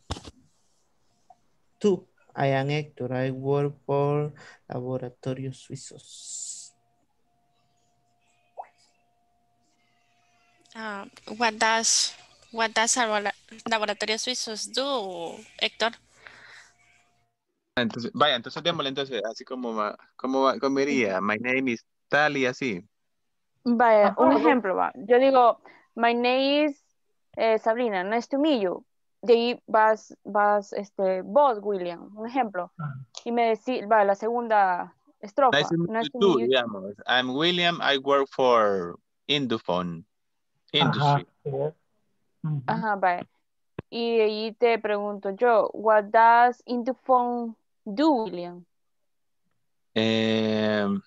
Too. I am Hector. I work for Laboratorios Suizos. Ah, what does what does laboratorios suizos do, Héctor? Entonces, vaya, entonces démosle entonces, así como, va- como, va- como iría, my name is tal y así. Vaya, un ejemplo, va. Yo digo, my name is eh, Sabrina, nice to meet you. De ahí vas, vas, este, vos, William, un ejemplo. Y me decís, va, la segunda estrofa. Nice to meet nice you to meet you. digamos. I'm William, I work for Indufon Industry. Ajá, vaya. Y de ahí te pregunto yo, what does Indufon do, William? Um,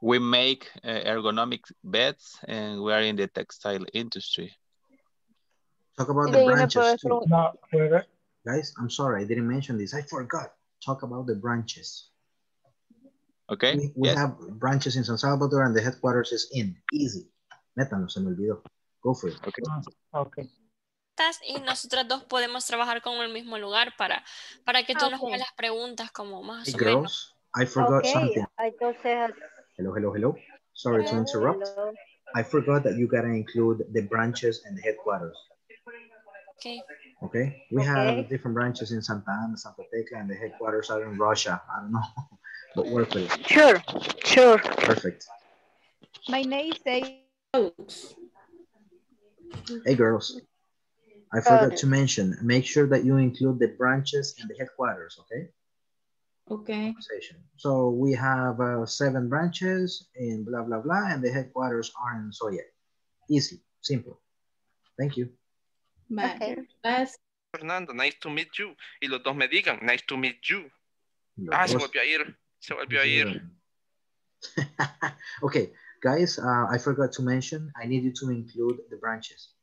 we make uh, ergonomic beds and we are in the textile industry. Talk about the branches too. Guys, I'm sorry, I didn't mention this. I forgot. Talk about the branches. Okay? We, we Yes. have branches in San Salvador and the headquarters is in. Easy. Métanlo, se me olvidó. Go for it. Okay. Okay. Y nosotras dos podemos trabajar con el mismo lugar para, para que tú Ah, nos ok. hagas las preguntas como más Hey, o menos. girls, I forgot Okay, something. entonces, Hello, hello, hello. Sorry to interrupt. hello. I forgot that you gotta include the branches and the headquarters. Okay. Okay? We Okay. have different branches in Santa Ana, Santa Tecla, and the headquarters are in Russia. I don't know, but work with it. Sure, sure. Perfect. My name is Hey, girls. I forgot to mention, make sure that you include the branches and the headquarters, okay? Okay. So we have uh, seven branches in blah, blah, blah, and the headquarters are in Soya. Easy, simple. Thank you. Vale. Last. Fernando, nice to meet you. Y los dos me digan, nice to meet you. Los Ah, se volvió a ir. Se volvió a ir. Okay, guys, uh, I forgot to mention, I need you to include the branches.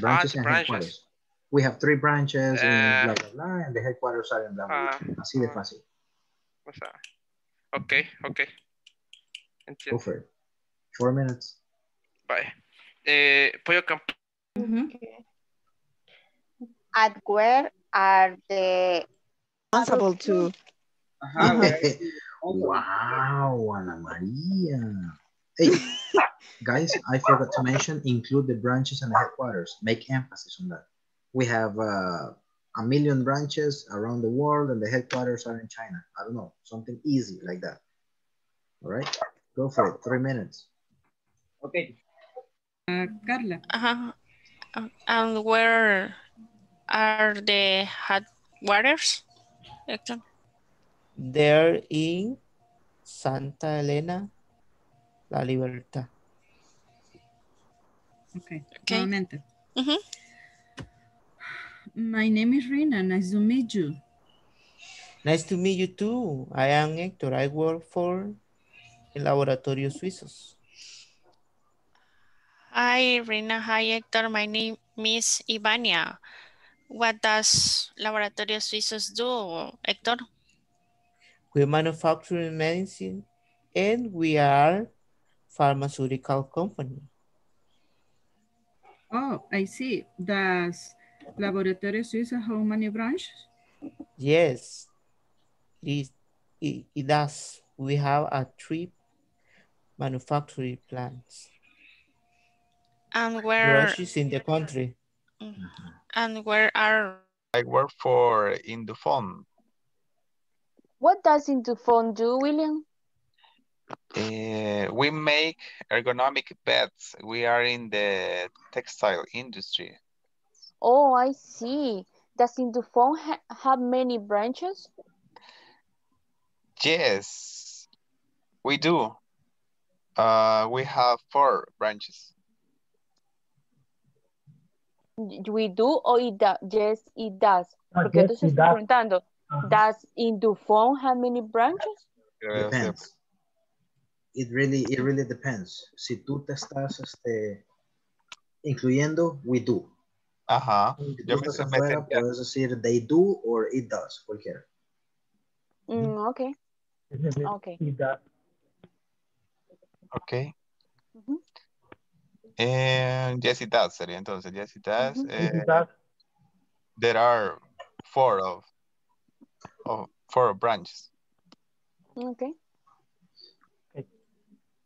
Branches the and branches. headquarters. We have three branches in Eh. blah, blah, blah, and the headquarters are in blah, blah, Ah. Así de fácil. O sea, ok, ok. Go Entiendo. for it. Four minutes. Bye. Eh, pollo camp At where are the responsible to. wow, Ana María. Hey, guys, I forgot to mention, include the branches and the headquarters. Make emphasis on that. We have uh, a million branches around the world and the headquarters are in China. I don't know, something easy like that. All right, go for it. Three minutes. Okay. Ah, Carla. Ajá. Um, And where are the headquarters? Hector? They're in Santa Elena, La Libertad. Okay. Okay. Nuevamente. Ujú. My name is Rina. Nice to meet you. Nice to meet you too. I am Hector. I work for el Laboratorio Suizos. Hi, Rina. Hi, Hector. My name is Ivania. What does Laboratorio Suizos do, Hector? We manufacture medicine and we are pharmaceutical company. Oh, I see. Does Laboratorio Suiza how many branches? Yes, it, is, it, it does. We have a three manufacturing plants. And where Branches in the country. Mm-hmm. And where are I work for Indufoam. What does Indufoam do, William? Uh, we make ergonomic beds. We are in the textile industry. Oh, I see. Does Indufon ha have many branches? Yes, we do. Uh, we have four branches. We do or it does? Yes, it does. Ah, Porque yo yes, te estoy it does. preguntando, does Indufoam have many branches? Depends. It really, it really depends. Si tú te estás este, incluyendo, we do. Ajá. Si Yo tú me, estás me afuera, puedes decir they do or it does, cualquiera. Mm, okay. It Okay. does. Ok. Ujú. And yes, it does, sería entonces. Yes, it does. Eh, It does. there are four of, of four branches. Okay. Ok.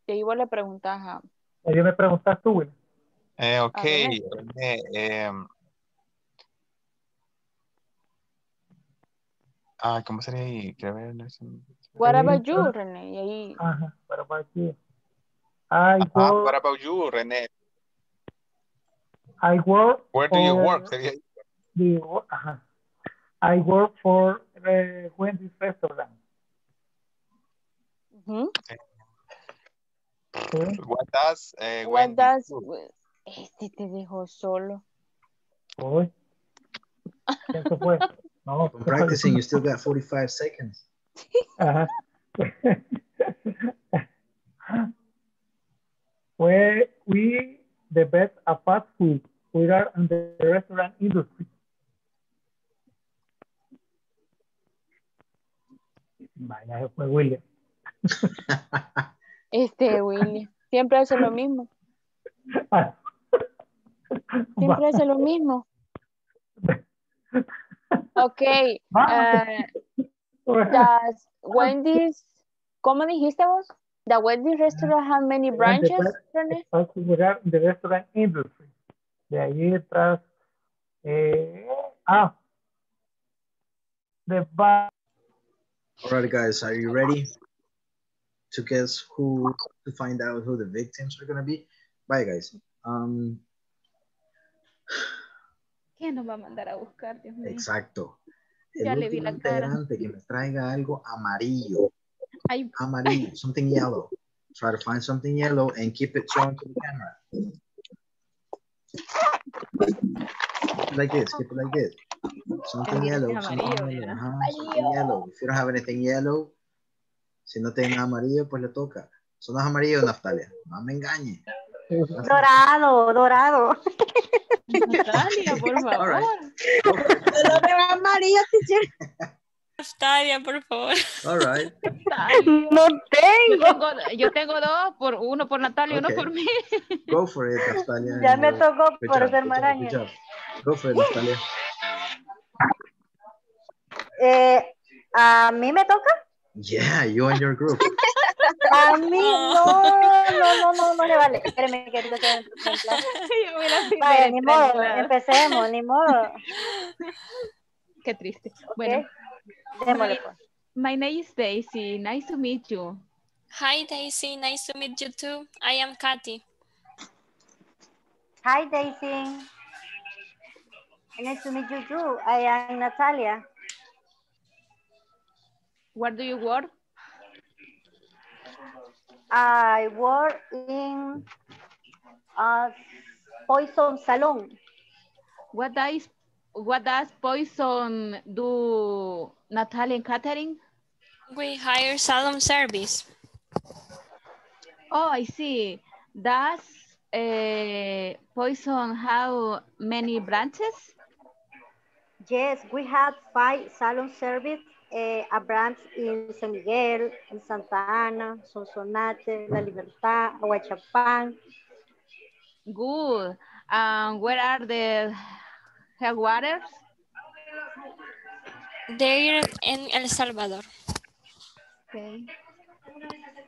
Y ahí vos le preguntas a... Ahí me preguntas tú, Will. Eh, ok, ah, ¿cómo sería ahí? What about you. René? Y ahí... Ajá, what about you? I Ajá, work, what about you, René? I work Where do you work? Sería ahí. the, ajá. I work for uh, Wendy's restaurant. Ujú. Okay. What does eh, What Wendy does... do? Este te dejó solo. Hoy. ¿Quién se fue? No, From practicing, you still got 45 seconds. Ajá. Where we the best at fast food. We are in the restaurant industry. Vaya, se fue William. Este, Willy. Siempre hace lo mismo. Siempre hace lo mismo. Ok. eh, does Wendy's... ¿Cómo dijiste vos? The Wendy's restaurant have many branches, in the restaurant industry. De ahí detrás. Eh, ah. The bar. All right, guys, are you ready to guess who, to find out who the victims are going to be? Bye, guys. Um, ¿Quién nos va a mandar a buscar, Dios mío? exacto. El Ya le vi la cara. que me traiga algo amarillo. Ay, Amarillo, something yellow. Try to find something yellow and keep it showing to the camera. Keep it like this, keep it like this. Something yellow, something yellow. something yellow. If you don't have anything yellow, si no tiene nada amarillo, pues le toca. Son las amarillos, Naftalia. No me engañe. Dorado, dorado. Natalia, por favor. right. Veo amarillo, Naftalia, por favor. All right. No Yo tengo. tengo, yo tengo dos, por uno por Natalia y uno Okay. por mí. Go for it, Naftalia. Ya me uh, tocó por job, ser maraña. Go for it, Naftalia. Eh, ¿A mí me toca? Yeah, you and your group. A mí no, no, no, no, no le vale. Espérame que vi la Vaya, ni modo, empecemos, ni modo. Qué triste. Bueno, démosle pues. my name is Daisy. Nice to meet you. Hi, Daisy. Nice to meet you too. I am Kathy. Hi, Daisy. Nice to meet you too. I am Natalia. Where do you work? I work in a poison salon. What does what does poison do Natalia and Catherine? We hire salon service. Oh, I see. Does uh, Poison have many branches? Yes, we have five salon service, uh, a branch in San Miguel, in Santa Ana, Sonsonate, La Libertad, Ahuachapán. Good. Um, where are the headwaters? They're in El Salvador. Okay.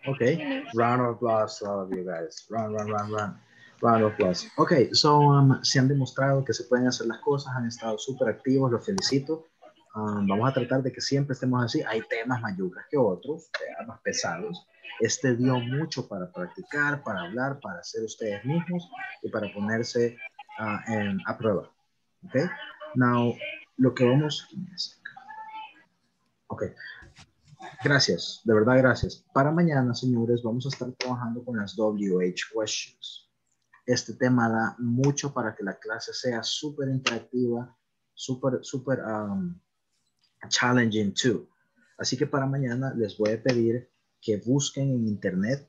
Okay, round of applause to all of you guys. Run, run, run, run. Round of applause. Ok, so um, se han demostrado que se pueden hacer las cosas, han estado súper activos, los felicito. Um, vamos a tratar de que siempre estemos así. Hay temas mayucas que otros, temas pesados. Este dio mucho para practicar, para hablar, para ser ustedes mismos y para ponerse uh, en, a prueba. Ok, now lo que vamos. Ok, Gracias, de verdad gracias. Para mañana, señores, vamos a estar trabajando con las WH questions. Este tema da mucho para que la clase sea súper interactiva, súper, súper um, challenging too. Así que para mañana les voy a pedir que busquen en internet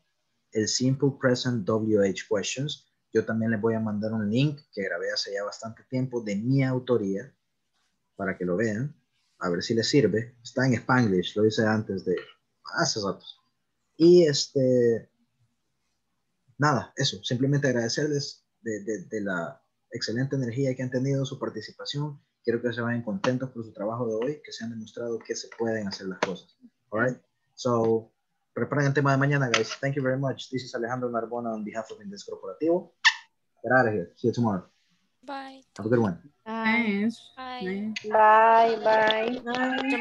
el Simple Present WH questions. Yo también les voy a mandar un link que grabé hace ya bastante tiempo de mi autoría para que lo vean a ver si les sirve. Está en Spanglish, lo hice antes de hace ratos. Y este, nada, eso, simplemente agradecerles de, de, de, la excelente energía que han tenido, su participación. Quiero que se vayan contentos por su trabajo de hoy, que se han demostrado que se pueden hacer las cosas. All right? So, preparen el tema de mañana, guys. Thank you very much. This is Alejandro Narbona on behalf of Indes Corporativo. Get out of here. See you tomorrow. Bye. Have a good one. Bye. Nice. Bye. Bye, bye.